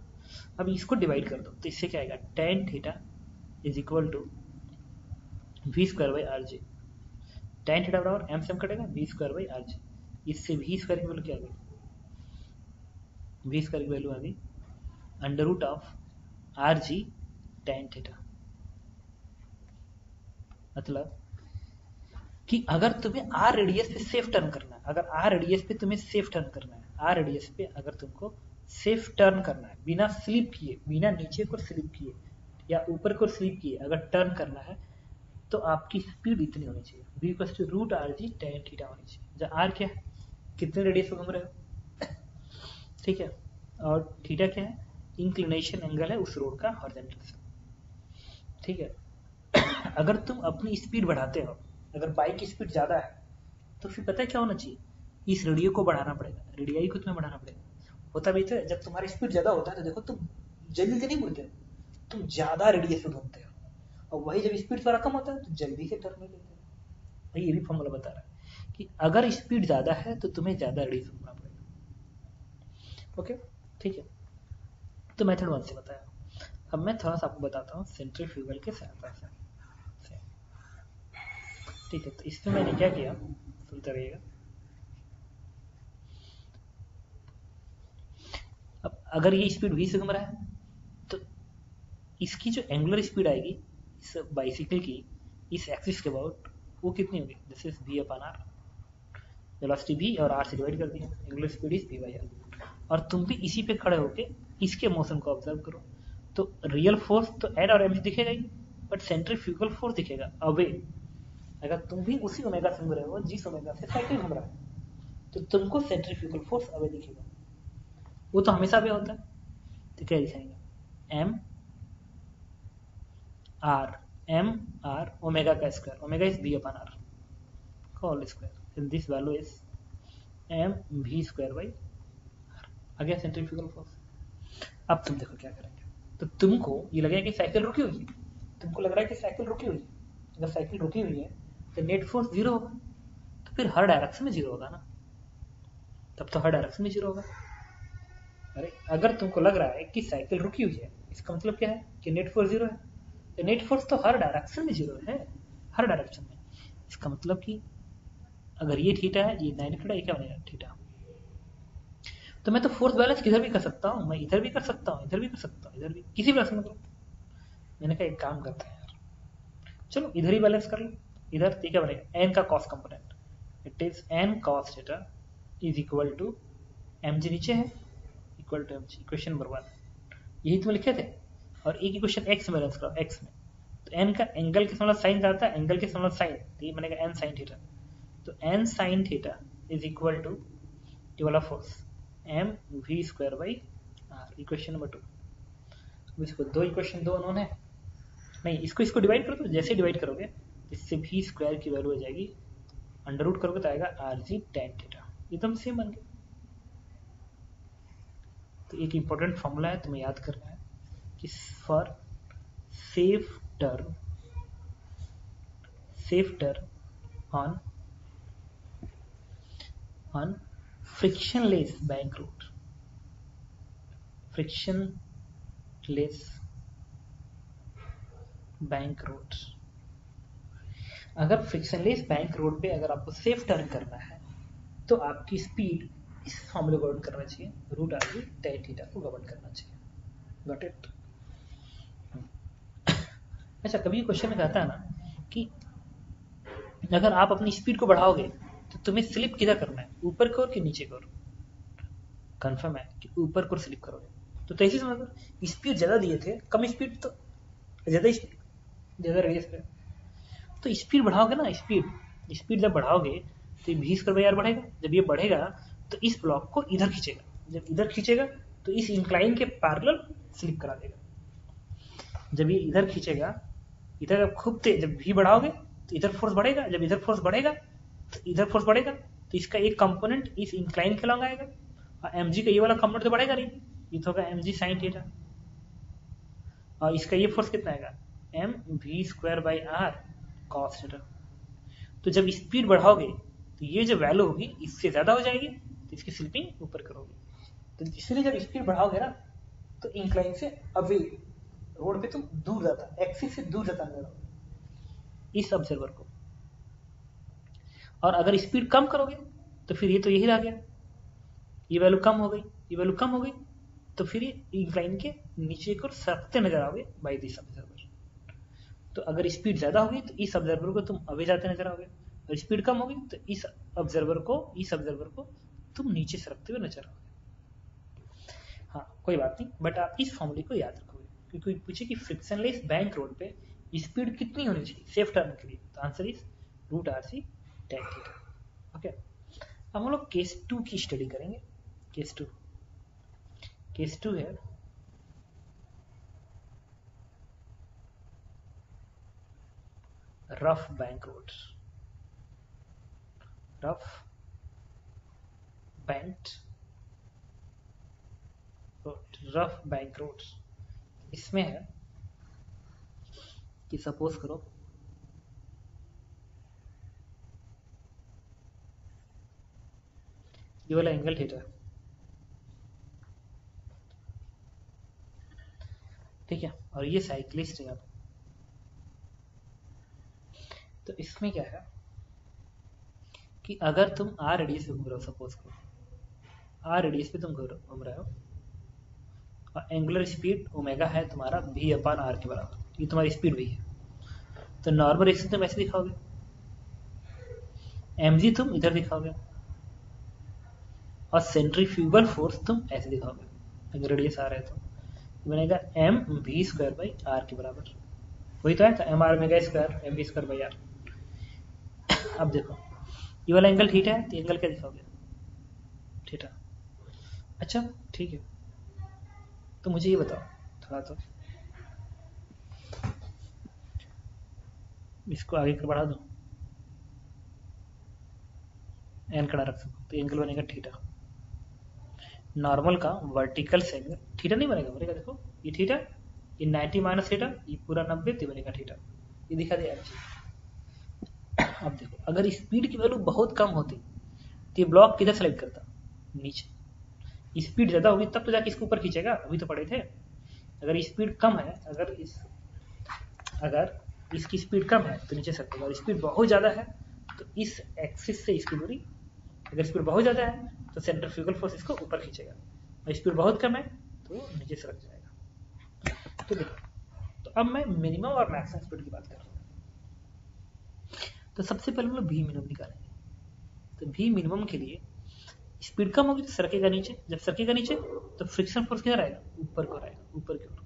अब इसको डिवाइड कर दो तो इससे क्या आएगा? Tan theta is equal to V square by R G tan theta बराबर एम से एम कटेगा V square by R G इससे वी स्क्वायर की वैल्यू क्या आ गई? स्क्वायर की वैल्यू आ गई। Under root of R G tan theta. मतलब कि अगर तुम्हें आर रेडियस पे सेफ़ टर्न करना है, अगर आर रेडियस पे तुम्हें सेफ़ टर्न करना है, आर रेडियस पे अगर तुमको सेफ़ टर्न करना है, बिना स्लिप किए, बिना नीचे को स्लिप किए या ऊपर को स्लिप किए अगर टर्न करना है तो आपकी स्पीड इतनी होनी चाहिए। Equal to root R G tan theta होनी चाहिए। जब आर क्या कितने रेडियस पे घूम रहे हो? ठीक है? और थीटा क्या है? इंक्लिनेशन एंगल है, उस रोड का हॉरिजॉन्टल से ठीक है? अगर तुम अपनी स्पीड बढ़ाते हो, अगर बाइक की स्पीड ज़्यादा है तो फिर पता है क्या होना चाहिए? इस रेडियो को बढ़ाना पड़ेगा। रेडियाई को तुम्हें बढ़ाना पड़ेगा। होता भी तो जब तुम्हारी स्पीड ज़्यादा होता है तो देखो तुम जल्दी से नहीं मुड़ते तुम ज़्यादा रेडियस पे घूमते हो। और वही जब स्पीड थोड़ा कम होता है तो जल्दी से टर्न लेते हो। ये भी फॉर्मूला बता रहा है कि अगर स्पीड ज़्यादा है तो तुम्हें ज़्यादा रेडियस ओके ठीक है। तो मेथड वन से बताया। अब मैं थोड़ा सा आपको बताता हूँ सेंट्रीफ्यूगल के सहायता से। ठीक है तो इसमें मैंने क्या किया? सुनते रहिएगा। अब अगर ये स्पीड वी से घूम रहा है तो इसकी जो एंगुलर स्पीड आएगी, इस बाइसिकल की, इस एक्सिस के अबाउट वो कितनी होगी? This is V upon R velocity भी और आर से डिवाइड कर दिया। Angular speed is V by R और तुम भी इसी पे खड़े होके इसके मोशन को ऑब्ज़र्व करो। तो रियल फोर्स तो एड और एम दिखेगा ही बट सेंट्रीफ्यूगल फोर्स दिखेगा अवे अगर तुम भी उसी ओमेगा से घूम रहे हो, जिस ओमेगा से साइकिल घूम रहा है तो तुमको सेंट्रीफ्यूगल फोर्स अवे दिखेगा। वो तो हमेशा भी होता है। तो क्या दिखाएँगे? M R M R omega का square omega is V upon R whole square this value is M V square by गया सेंट्रीफ्यूगल फोर्स अब तुम देखो क्या करेंगे। तो तुमको ये लगेगा कि साइकिल रुकी हुई है। तुमको लग रहा है कि साइकिल रुकी हुई है। अगर साइकिल रुकी हुई है तो नेट फोर्स ज़ीरो होगा। तो फिर हर डायरेक्शन में ज़ीरो होगा ना। तब तो हर डायरेक्शन में ज़ीरो होगा। अरे, अगर तुमको लग रहा है कि साइकिल रुकी हुई है, इसका मतलब क्या है? कि नेट फोर्स ज़ीरो है। तो नेट फोर्स तो हर डायरेक्शन में ज़ीरो है। हर डायरेक्शन में। इसका मतलब कि अगर ये थीटा है, ये नाइन थीटा ये क्या बनेगा? थीटा तो मैं तो फोर्स बैलेंस किधर भी कर सकता हूँ? मैं इधर भी कर सकता हूँ, इधर भी कर सकता हूँ, इधर भी। किसी भी में करो। मैंने कहा, एक काम करते हैं यार। चलो, इधर ही बैलेंस कर लो। इधर, ठीक है बनेगा एन का cos component it is N cos theta is equal to M G नीचे है equal to M G equation number one यही तुम लिखे थे? और एक इक्वेशन एक्स में बैलेंस करो एक्स में। तो एन का एंगल के समझ साइन जाता है एंगल के समझ साइन तो ये बनेगा एन साइन थीटा तो N sine theta is equal to ये वाला force M V square by R equation number two इसको दो इक्वेशन दो उन्होंने। नहीं, इसको इसको डिवाइड करो तो जैसे डिवाइड करोगे, इससे भी स्क्वायर की वैल्यू हो जाएगी। अंडर रूट करोगे तो आएगा आर जी टेन थीटा एकदम सेम बन गया। तो एक इंपॉर्टेंट फॉर्मूला है, तुम्हें याद करना है कि for safe term safe term on on frictionless bank frictionless bank road अगर फ्रिक्शनलेस बैंक रोड पे अगर आपको सेफ़ टर्न करना है तो आपकी स्पीड इस फॉर्मूले को गवर्न करना चाहिए। रूट आर टेन थीटा को गवर्न करना चाहिए। गॉट इट अच्छा कभी क्वेश्चन में कहता है ना कि अगर आप अपनी स्पीड को बढ़ाओगे तुम्हें स्लिप किधर करना है? ऊपर की ओर कि नीचे की ओर? कंफर्म है कि ऊपर को स्लिप करोगे। तो तैसी समझ लो स्पीड ज़्यादा दिए थे, कम स्पीड तो ज़्यादा स्पीड ज़्यादा रेडियस पे तो स्पीड बढ़ाओगे ना स्पीड स्पीड जब बढ़ाओगे तो ये बीस कर यार बढ़ेगा। जब ये बढ़ेगा तो इस ब्लॉक को इधर खींचेगा। जब इधर खींचेगा तो इस इंक्लाइन के पैरेलल स्लिप करा देगा। जब ये इधर खींचेगा, इधर जब खूब तेज, जब भी बढ़ाओगे तो इधर फोर्स बढ़ेगा। जब इधर फोर्स बढ़ेगा तो इधर फोर्स बढ़ेगा तो इसका एक कंपोनेंट इस इंक्लाइन के लॉन्ग आएगा, और एम का ये वाला कंपोनेंट तो बढ़ेगा नहीं। ये तो होगा एम जी साइन थीटा और इसका ये फोर्स कितना आएगा? M V square by R cos theta तो जब स्पीड बढ़ाओगे तो ये जो वैल्यू होगी, इससे ज़्यादा हो जाएगी तो इसकी स्लिपिंग ऊपर करोगे। तो इसलिए जब स्पीड बढ़ाओगे ना तो इंक्लाइन से अवे रोड पे तुम दूर जाता एक्सिस से दूर जाता नज़र इस ऑब्जर्वर को। और अगर स्पीड कम करोगे तो फिर ये तो यही रह गया। ये वैल्यू कम हो गई, ये वैल्यू कम हो गई तो फिर ये इंक्लाइन के नीचे को सरकते नज़र आओगे बाई दिस ऑब्जर्वर तो अगर स्पीड ज़्यादा होगी तो इस ऑब्जर्वर को तुम अवे जाते नज़र आओगे। और स्पीड कम होगी तो इस ऑब्जर्वर को, इस ऑब्जर्वर को तुम नीचे सरकते हुए नज़र आओगे। हाँ कोई बात नहीं बट आप इस फॉर्मूले को याद रखोगे, क्योंकि पूछे कि फ्रिक्शनलेस बैंक रोड पे स्पीड कितनी होनी चाहिए सेफ़ टर्न के लिए। तो answer is root R C tan theta okay अब हम लोग केस टू की स्टडी करेंगे. केस टू केस टू है. Rough bank roads rough bank rough bank roads इसमें है कि सपोज़ करो ये वाला एंगल थीटा ठीक है, और ये साइक्लिस्ट है तो इसमें क्या है कि अगर तुम आर रेडियस पे घूम रहे हो सपोज़ करो। आर रेडियस पे तुम घूम रहे हो, और एंगुलर स्पीड ओमेगा है तुम्हारा भी अपान आर के बराबर। ये तुम्हारी स्पीड भी है। तो नॉर्मल रेडियस तुम ऐसे दिखाओगे। एम जी तुम इधर दिखाओगे। और सेंट्रीफ्यूगल फोर्स तुम ऐसे दिखाओगे। अगर रेडियस आ रहा है तो। बनेगा M V square by R के बराबर। वही तो है M R omega square M V square by R अब देखो, ये वाला एंगल थीटा है? तो एंगल क्या दिखाओगे? थीटा। अच्छा ठीक है। तो मुझे ये बताओ, थोड़ा तो। इसको आगे कर बढ़ा दो। एन खड़ा रख सकते तो एंगल बनेगा थीटा। नॉर्मल का वर्टिकल से एंगल थीटा नहीं बनेगा बनेगा देखो, ये थीटा ये 90 माइनस थीटा ये पूरा 90 तो बनेगा थीटा ये दिखा दे अब देखो, अगर स्पीड की वैल्यू बहुत कम होती तो ये ब्लॉक किधर सेलेक्ट करता? नीचे। स्पीड ज़्यादा होगी, तब तो जाके इसके ऊपर खींचेगा, अभी तो पड़े थे। अगर स्पीड कम है, अगर इस, अगर इसकी स्पीड कम है तो नीचे सकते और स्पीड बहुत ज़्यादा है तो इस एक्सिस से इसकी दूरी, अगर स्पीड बहुत ज़्यादा है तो सेंट्रीफ्यूगल फोर्स इसको ऊपर खींचेगा। और स्पीड बहुत कम है तो नीचे से रख जाएगा। तो देखो तो अब मैं मिनिमम और मैक्सिमम स्पीड की बात कर रहा हूँ। तो सबसे पहले हम लोग भी मिनिमम निकालेंगे। तो भी मिनिमम के लिए स्पीड कम होगी तो सरकेगा नीचे। जब सरकेगा नीचे तो फ्रिक्शन फोर्स किधर आएगा? ऊपर को आएगा, ऊपर की ओर।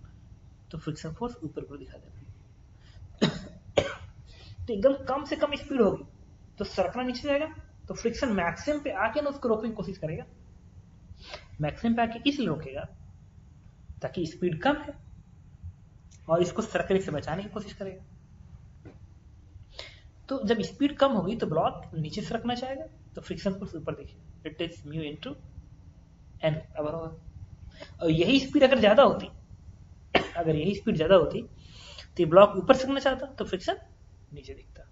तो फ्रिक्शन फोर्स ऊपर को दिखा देगा तो एकदम कम से कम स्पीड होगी तो सरकना नीचे जाएगा। तो फ्रिक्शन मैक्सिमम पे आके ना उसको रोकने की कोशिश करेगा। मैक्सिमम पे आके इसलिए रोकेगा, ताकि स्पीड कम है और इसको सरकने से बचाने की कोशिश करेगा। तो जब स्पीड कम होगी तो ब्लॉक नीचे से रखना चाहेगा तो फ्रिक्शन फोर्स ऊपर देखिए। It is mu into N अब होगा। और यही स्पीड अगर ज़्यादा होती, अगर यही स्पीड ज़्यादा होती तो ये ब्लॉक ऊपर से रखना चाहता तो फ्रिक्शन नीचे दिखता।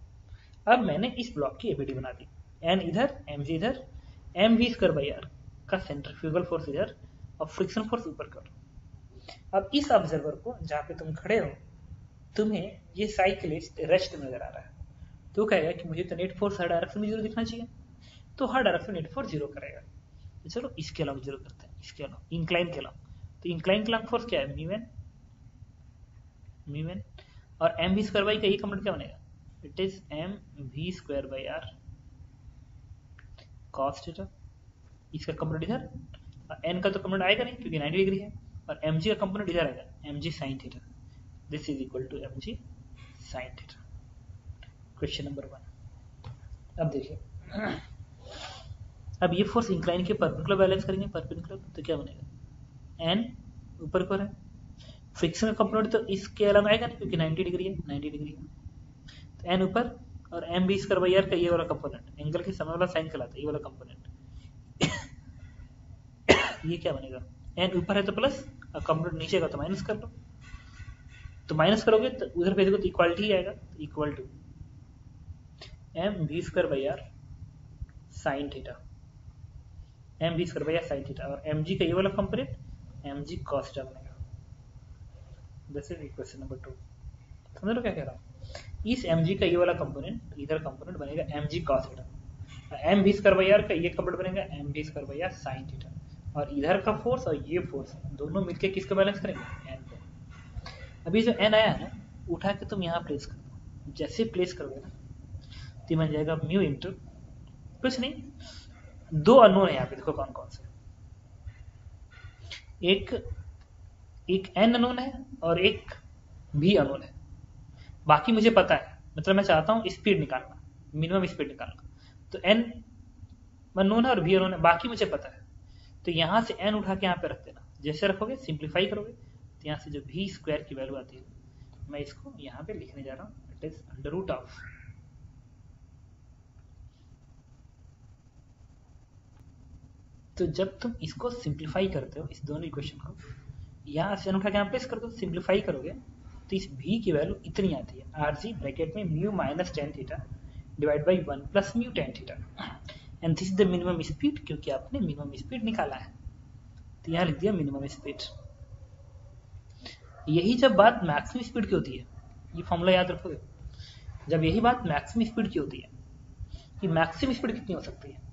अब मैंने इस ब्लॉक की एबीडी बना दी। एन इधर एम जी इधर M V square by R का सेंट्रीफ्यूगल फोर्स इधर, और फ्रिक्शन फोर्स ऊपर करो। अब इस ऑब्जर्वर को जहाँ पे तुम खड़े हो, तुम्हें ये साइकिलिस्ट रेस्ट नज़र आ रहा है। तो कहेगा कि मुझे तो नेट फोर्स हर डायरेक्शन में ज़ीरो दिखना चाहिए। तो हर डायरेक्शन नेट फोर्स ज़ीरो करेगा। तो चलो, इसके अलावा ज़ीरो करते हैं, इसके अलावा इंक्लाइन के अलावा तो इंक्लाइन के अलावा फोर्स क्या है? म्यू एन और एम वी स्क्वायर बाई का ये कमेंट क्या बनेगा? It is m v square by r cos theta इसका कंपोनेंट इधर एन का तो कंपोनेंट आएगा नहीं, क्योंकि 90 डिग्री है, और एम का कंपोनेंट इधर आएगा M G sine theta this is equal to M G sine theta question number one अब देखिए। अब ये फोर्स इंक्लाइन के परपेंडिकुलर बैलेंस करेंगे परपेंडिकुलर तो क्या बनेगा? एन ऊपर को है। फ्रिक्शन का कंपोनेंट तो इसके अलावा आएगा नहीं, क्योंकि 90 डिग्री है 90 डिग्री है। एन ऊपर और M V square by R का ये वाला कंपोनेंट एंगल के समय वाला साइन कहलाता है, ये वाला कंपोनेंट ये क्या बनेगा? एन ऊपर है तो प्लस और कंपोनेंट नीचे का तो माइनस कर लो. तो माइनस करोगे तो उधर भेजोगे तो इक्वालिटी ही आएगा equal to M V square by R sine theta M V square by R sine theta और एम जी का ये वाला कंपोनेंट एम जी कॉस्ट बनेगा. This is equation number two समझ लो क्या कह रहा हूँ? इस एम का ये वाला कंपोनेंट इधर कंपोनेंट बनेगा M G cos theta M V square by R का ये कंपोनेंट बनेगा M V square by R sine theta और इधर का फोर्स और ये फोर्स दोनों मिलकर किसको बैलेंस करेंगे? एन को। अभी जो एन आया है ना, उठा के तुम यहाँ प्लेस कर जैसे प्लेस करोगे ना तो बन जाएगा म्यू इंटू कुछ नहीं, दो अनोन है यहाँ पे, देखो कौन कौन से। एक एक एन अनोन है और एक भी अनोन है। बाकी मुझे पता है। मतलब मैं चाहता हूँ स्पीड निकालना। मिनिमम स्पीड निकालना। तो एन अनोन है और भी अनोन बाकी मुझे पता है। तो यहाँ से एन उठा के यहाँ पे रख देना। जैसे रखोगे सिंप्लीफाई करोगे तो यहाँ से जो भी स्क्वायर की वैल्यू आती है, मैं इसको यहाँ पे लिखने जा रहा हूँ। It is under root of तो जब तुम इसको सिंप्लीफाई करते हो, इस दोनों इक्वेशन को, यहाँ से उठा के यहाँ प्लेस कर दो सिंप्लीफाई करोगे तो इस v की वैल्यू इतनी आती है। आर जी ब्रैकेट में mu minus tan theta divide by one plus mu tan theta and this is the minimum speed क्योंकि आपने मिनिमम स्पीड निकाला है। तो यहाँ लिख दिया मिनिमम स्पीड यही जब बात मैक्सिमम स्पीड की होती है, ये फॉर्मूला याद रखोगे? जब यही बात मैक्सिमम स्पीड की होती है, कि मैक्सिमम स्पीड कितनी हो सकती है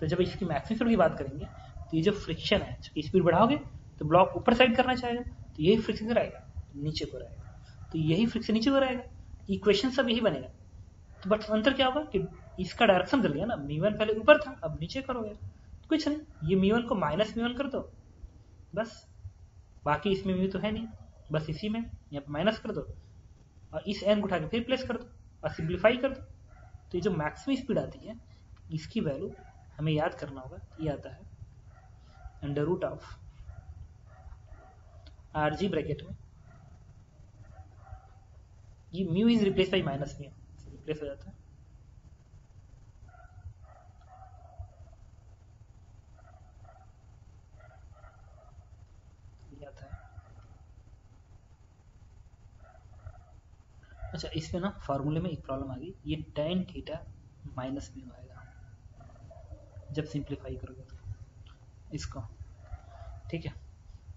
तो जब इसकी मैक्सिमम स्पीड की बात करेंगे तो ये जो फ्रिक्शन है स्पीड बढ़ाओगे तो ब्लॉक ऊपर साइड करना चाहेगा तो यही फ्रिक्शन रहेगा नीचे को रहेगा तो यही फ्रिक्शन नीचे हो रहेगा इक्वेशन सब यही बनेगा। तो बट अंतर क्या होगा कि इसका डायरेक्शन बदल गया ना। मीवन पहले ऊपर था, अब नीचे करोगे कुछ नहीं। ये मीवन को माइनस मीवन कर दो। बस। बाकी इसमें म्यू तो है नहीं। बस इसी में। यहाँ पे माइनस कर दो। और इस एन को उठा के फिर प्लेस कर दो। और सिंप्लीफाई कर दो। तो ये जो मैक्सिमम स्पीड आती है, इसकी वैल्यू हमें याद करना होगा। ये आता है under root of R G bracket में। ये mu is replace by minus mu replace हो जाता है। अच्छा इसमें ना फार्मूले में एक प्रॉब्लम आ गई। ये टेन थीटा माइनस म्यू आएगा। जब सिंप्लीफाई करोगे तो। इसको। ठीक है।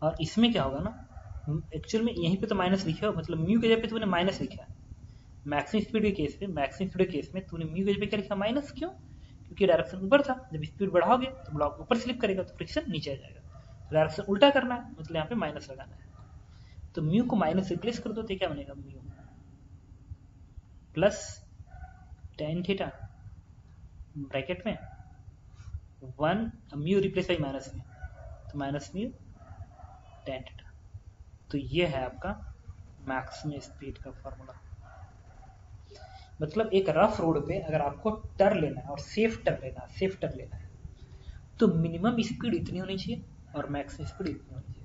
और इसमें क्या होगा ना? एक्चुअल में यहीं पे तो माइनस लिखा हो मतलब म्यू के जगह पे तूने माइनस लिखा मैक्सिमम स्पीड के केस में मैक्सिमम स्पीड के केस में तूने म्यू के जगह पे क्या लिखा माइनस क्यों? क्योंकि डायरेक्शन ऊपर था, जब स्पीड बढ़ाओगे तो ब्लॉक ऊपर स्लिप करेगा तो फ्रिक्शन नीचे आ जाएगा। तो डायरेक्शन उल्टा करना है मतलब यहाँ पे माइनस लगाना है। तो म्यू को माइनस रिप्लेस कर दो तो क्या बनेगा mu plus tan theta bracket में one mu replace by minus में। तो माइनस म्यू टेन थीटा तो ये है आपका मैक्सिमम स्पीड का फॉर्मूला। मतलब एक रफ रोड पे अगर आपको टर लेना है और सेफ़ टर लेना है, सेफ़ टर लेना है तो मिनिमम स्पीड इतनी होनी चाहिए और मैक्सिमम स्पीड इतनी होनी चाहिए।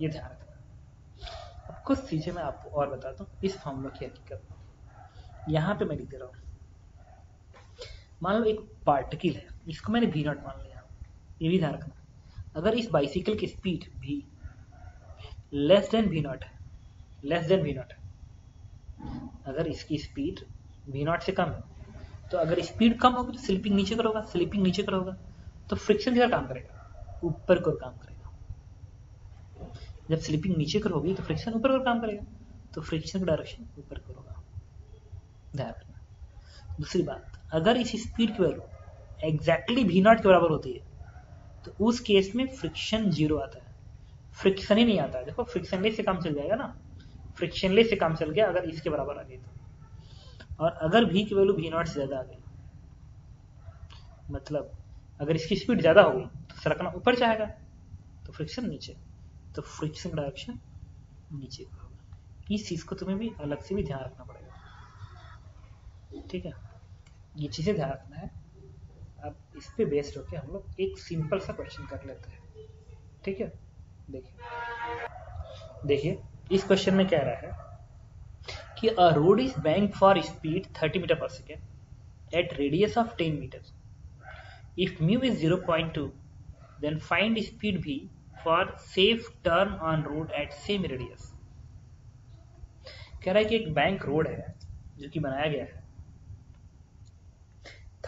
ये ध्यान रखना। अब कुछ चीज़ें मैं आपको और बताता हूँ इस फॉर्मूला की हकीकत। यहाँ पे मैं लिख दे रहा हूँ। मान लो एक पार्टिकल है, इसको मैंने वी नॉट मान लिया। ये भी ध्यान रखना। अगर इस बाइसिकल की स्पीड भी less than V naught less than V naught अगर इसकी स्पीड वी नॉट से कम है तो अगर स्पीड कम होगी तो स्लिपिंग नीचे करोगा स्लिपिंग नीचे करोगा तो फ्रिक्शन किधर काम करेगा, ऊपर को काम करेगा। जब स्लिपिंग नीचे करोगी तो फ्रिक्शन ऊपर को काम करेगा तो फ्रिक्शन का डायरेक्शन ऊपर करोगा ध्यान रखना दूसरी बात, अगर इस स्पीड की वैल्यू एग्जैक्टली वी नॉट के बराबर होती है तो उस केस में फ्रिक्शन ज़ीरो आता है। फ्रिक्शन ही नहीं आता है। देखो फ्रिक्शनलेस से काम चल जाएगा ना। फ्रिक्शनलेस से काम चल गया, अगर इसके बराबर आ गई तो। और अगर भी की वैल्यू वी नॉट से ज़्यादा आ गई मतलब अगर इसकी स्पीड ज़्यादा होगी तो सरकना ऊपर जाएगा। तो फ्रिक्शन नीचे। तो फ्रिक्शन डायरेक्शन नीचे। इस चीज़ को तुम्हें भी अलग से भी ध्यान रखना पड़ेगा। ठीक है? ये चीज़ें ध्यान रखना है। अब इस पे बेस्ड होके हम लोग एक सिंपल सा क्वेश्चन कर लेते हैं। ठीक है? देखिए। देखिए, इस क्वेश्चन में कह रहा है कि a road is bank for speed 30 metre per second at radius of 10 metre if mu is 0.2 then find speed भी for safe turn on road at same radius कह रहा है कि एक बैंक रोड है जो कि बनाया गया है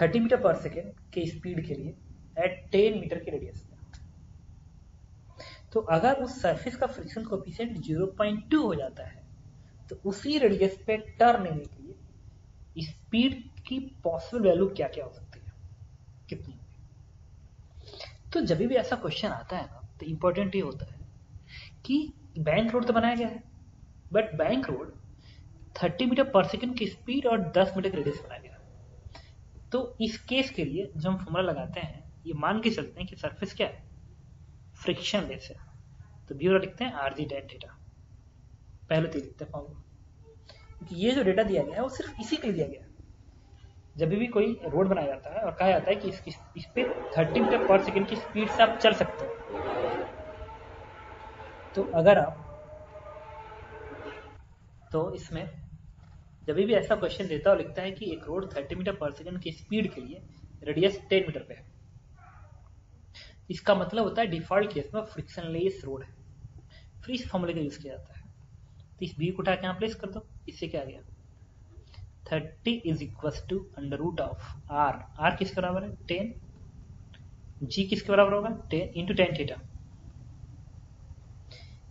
30 मीटर पर सेकेंड के स्पीड के लिए एट 10 मीटर के रेडियस तो अगर उस सरफेस का फ्रिक्शन कोफिशिएंट 0.2 हो जाता है तो उसी रेडियस पे टर्न लेने के लिए स्पीड की पॉसिबल वैल्यू क्या क्या हो सकती है? कितनी? तो जब भी ऐसा क्वेश्चन आता है ना तो इंपॉर्टेंट ये होता है कि बैंक रोड तो बनाया गया है but bank road 30 metre per second की स्पीड और 10 मीटर रेडियस बनाया गया तो इस केस के लिए जो हम फॉर्मूला लगाते हैं, ये मान के चलते हैं कि सरफेस क्या है। फ्रिक्शन लेस है तो ब्यूरो लिखते हैं आर जी टेन डेटा पहले तो लिखते हैं फॉर्मूला क्योंकि ये जो डेटा दिया गया है, वो सिर्फ़ इसी के लिए दिया गया है। जब भी कोई रोड बनाया जाता है और कहा जाता है कि इसकी इस पे 30 मीटर पर सेकेंड की स्पीड से आप चल सकते हैं। तो अगर आप तो इसमें जब भी ऐसा क्वेश्चन देता है और लिखता है कि एक रोड 30 मीटर पर सेकंड की स्पीड के लिए रेडियस 10 मीटर पे है इसका मतलब होता है डिफ़ॉल्ट केस में फ्रिक्शनलेस रोड है। फिर इस फॉर्मूले का यूज़ किया जाता है। तो इस बी को उठा के यहाँ प्लेस कर दो। इससे क्या गया? 30 is equal to under root of R R किसके बराबर है? 10 जी किसके बराबर होगा? 10 इंटू टेन थीटा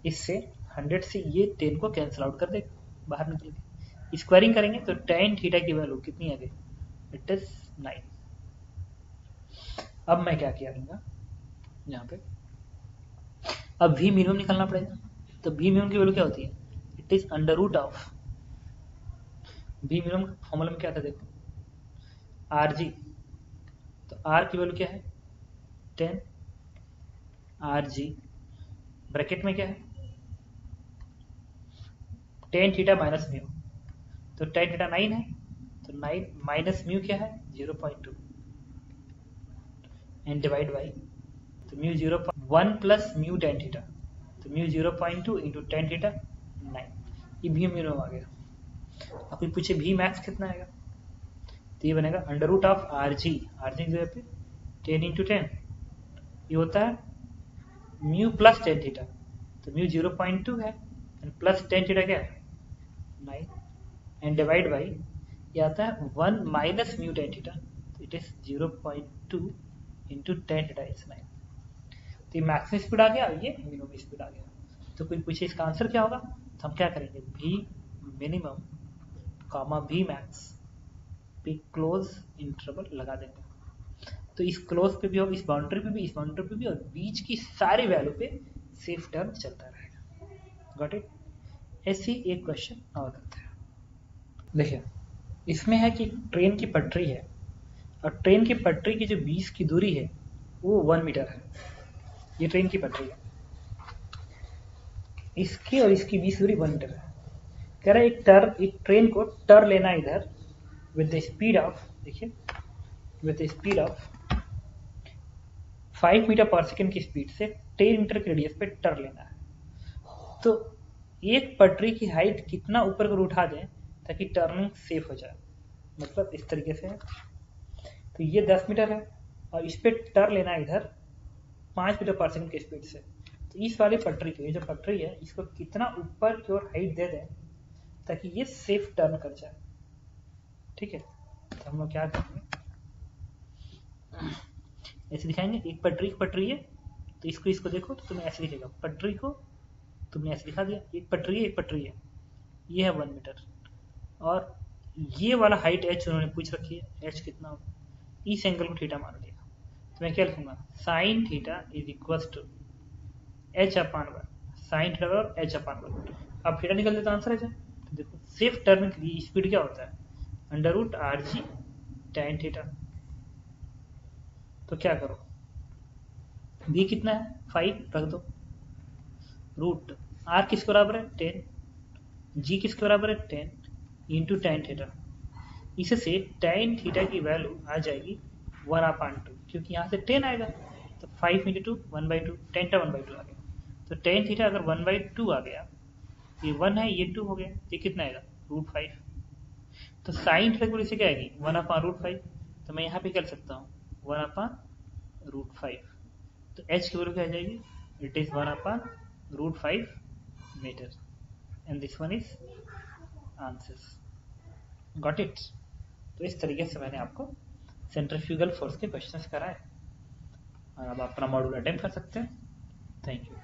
इससे 100 से ये टेन को कैंसिल आउट कर देगा बाहर निकल गया स्क्वायरिंग करेंगे तो टेन थीटा की वैल्यू कितनी आ गई? इट इज़ नाइन अब मैं क्या किया यहाँ पे। अब भी मिनिमम निकलना पड़ेगा। तो भी मिनिमम की वैल्यू क्या होती है? It is under root of भी मिनिमम फॉर्मूला में क्या था देखो? आर जी तो आर की वैल्यू क्या है? टेन आर जी ब्रैकेट में क्या है? टेन थीटा माइनस म्यू तो टेन थीटा नाइन है। तो नाइन माइनस म्यू क्या है? Zero point two and divide by तो mu zero one plus mu tan theta तो mu zero point two into tan theta nine ये भी mu आ गया। अब कोई पूछे भी मैक्स कितना आएगा? तो ये बनेगा under root of R G R G जगह पे टेन इंटू टेन ये होता है म्यू प्लस टेन थीटा तो म्यू ज़ीरो पॉइंट टू है एंड प्लस टेन थीटा क्या है? नाइन एंड डिवाइड बाई ये आता है one minus mu tan theta it is zero point two into tan theta is nine तो ये maximum speed आ गया, ये मिनिमम स्पीड आ गया। तो कोई पूछे इसका आंसर क्या होगा? तो हम क्या करेंगे? भी मिनिमम कॉमा भी मैक्स पे क्लोज इंटरवल लगा देंगे तो इस क्लोज पे भी और इस बाउंड्री पे भी, इस बाउंड्री पे भी और बीच की सारी वैल्यू पे सेफ़ टर्म चलता रहेगा। गॉट इट ऐसे एक क्वेश्चन और करते हैं। देखिए, इसमें है कि ट्रेन की पटरी है और ट्रेन की पटरी की जो बीच की दूरी है, वो वन मीटर है। ये ट्रेन की पटरी है। इसकी और इसकी बीच दूरी वन मीटर है। कह रहा है एक टर, एक ट्रेन को टर लेना इधर विद द स्पीड ऑफ़ देखिए with the speed of five metre per second की स्पीड से टेन मीटर के रेडियस पे टर लेना है। तो एक पटरी की हाइट कितना ऊपर को उठा दें, ताकि टर्निंग सेफ़ हो जाए। मतलब इस तरीके से तो ये दस मीटर है, और इस पर टर लेना है इधर पाँच मीटर पर सेकेंड की स्पीड से। तो इस वाली पटरी को ये जो पटरी है, इसको कितना ऊपर की ओर हाइट दे दें, ताकि ये सेफ़ टर्न कर जाए। ठीक है? तो हम लोग क्या करेंगे? ऐसे दिखाएँगे, एक पटरी पटरी है तो इसको इसको देखो तो तुम्हें ऐसे दिखेगा। पटरी को तुमने ऐसे दिखा दिया, एक पटरी है, एक पटरी है। ये है वन मीटर और ये वाला हाइट एच उन्होंने पूछ रखी है एच कितना? इस एंगल को मान लिया तो मैं क्या लिखूँगा? Sine theta is equal to H upon one sine theta और एच अपान वन अब थीटा निकल देता आंसर है तो देखो सेफ़ टर्न की स्पीड क्या होता है? Under root R G tan theta तो क्या करो? बी कितना है? फाइव रख दो। रूट आर किसके बराबर है? टेन जी किसके बराबर है? टेन इंटू टेन थीटा इससे टेन थीटा की वैल्यू आ जाएगी वन अपान टू क्योंकि यहाँ से टेन आएगा तो five into two one by two ten टा वन बाई टू आ गया। तो टेन थीटा अगर वन बाई टू आ गया, ये वन है, ये टू हो गया, ये कितना आएगा? रूट फाइव तो साइन थीटा की से क्या आएगी? वन अपान रूट फाइव तो मैं यहाँ पे कर सकता हूँ वन अपान रूट फाइव तो एच की वैल्यू क्या आ जाएगी? It is one upon root five metre and this one is answers got it तो इस तरीके से मैंने आपको सेंट्रीफ्यूगल फोर्स के क्वेश्चंस कराए। और अब अपना मॉड्यूल अटेम्प्ट कर सकते हैं। Thank you